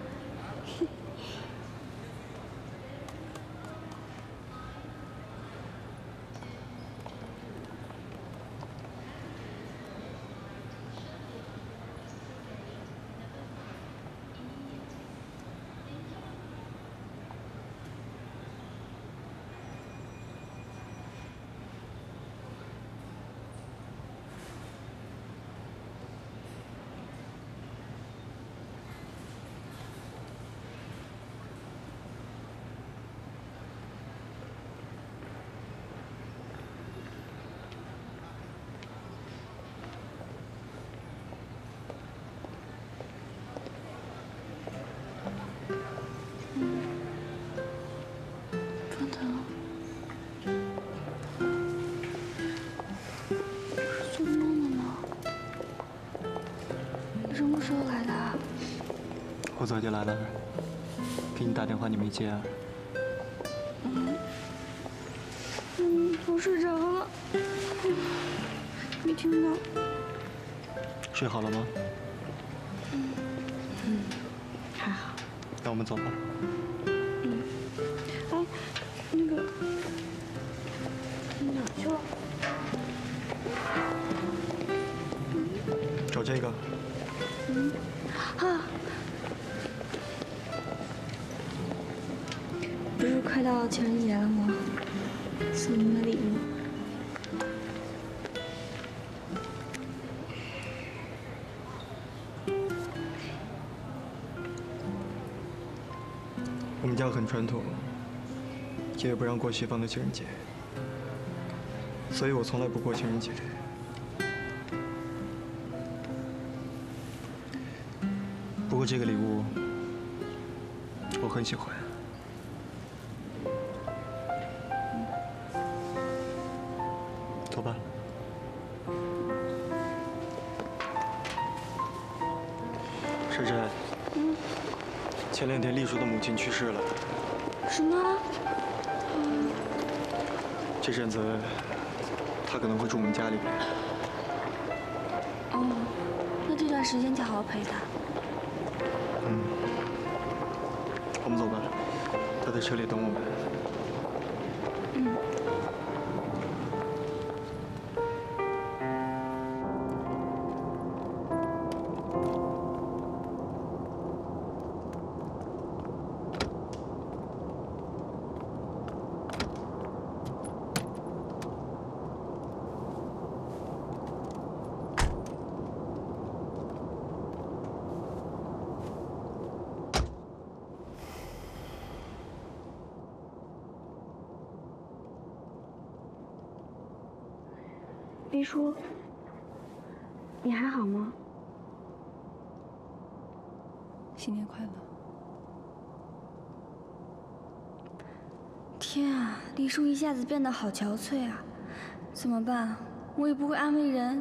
我早就来了，给你打电话你没接啊？嗯，嗯，我睡着了，没听到。睡好了吗？嗯，还好。那我们走吧。嗯，哎，那个，你哪去了？找这个。到情人节了吗？送您的礼物。我们家很传统，也不让过西方的情人节，所以我从来不过情人节。不过这个礼物我很喜欢。这阵子他可能会住我们家里边。哦，那这段时间就好好陪他。嗯。我们走吧，他在车里等我们。丽叔，你还好吗？新年快乐！天啊，黎叔一下子变得好憔悴啊，怎么办？我也不会安慰人。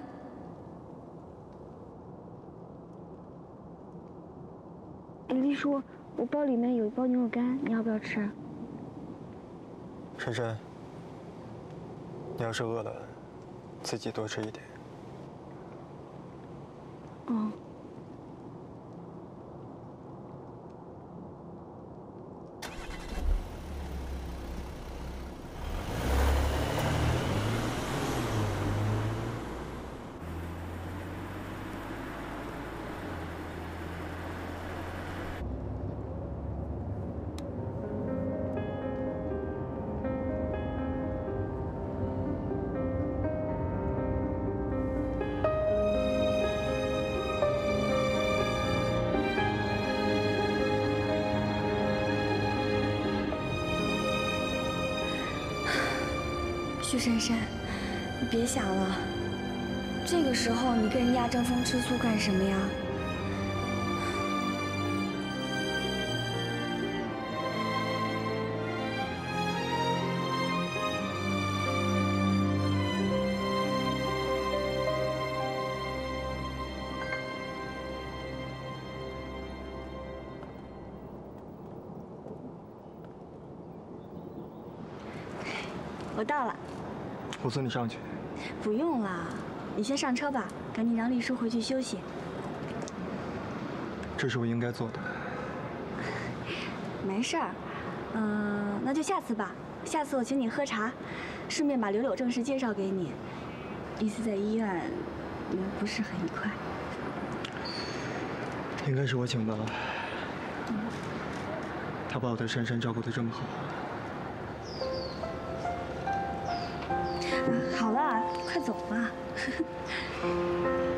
黎叔，我包里面有一包牛肉干，你要不要吃？珊珊，你要是饿了。自己多吃一点。嗯。珊珊，你别想了。这个时候你跟人家争风吃醋干什么呀？我到了。我送你上去。不用了，你先上车吧，赶紧让丽叔回去休息。这是我应该做的。没事儿，嗯，那就下次吧。下次我请你喝茶，顺便把柳柳正式介绍给你。一次在医院，不是很愉快。应该是我请的。他把我的珊珊照顾的这么。好快走吧。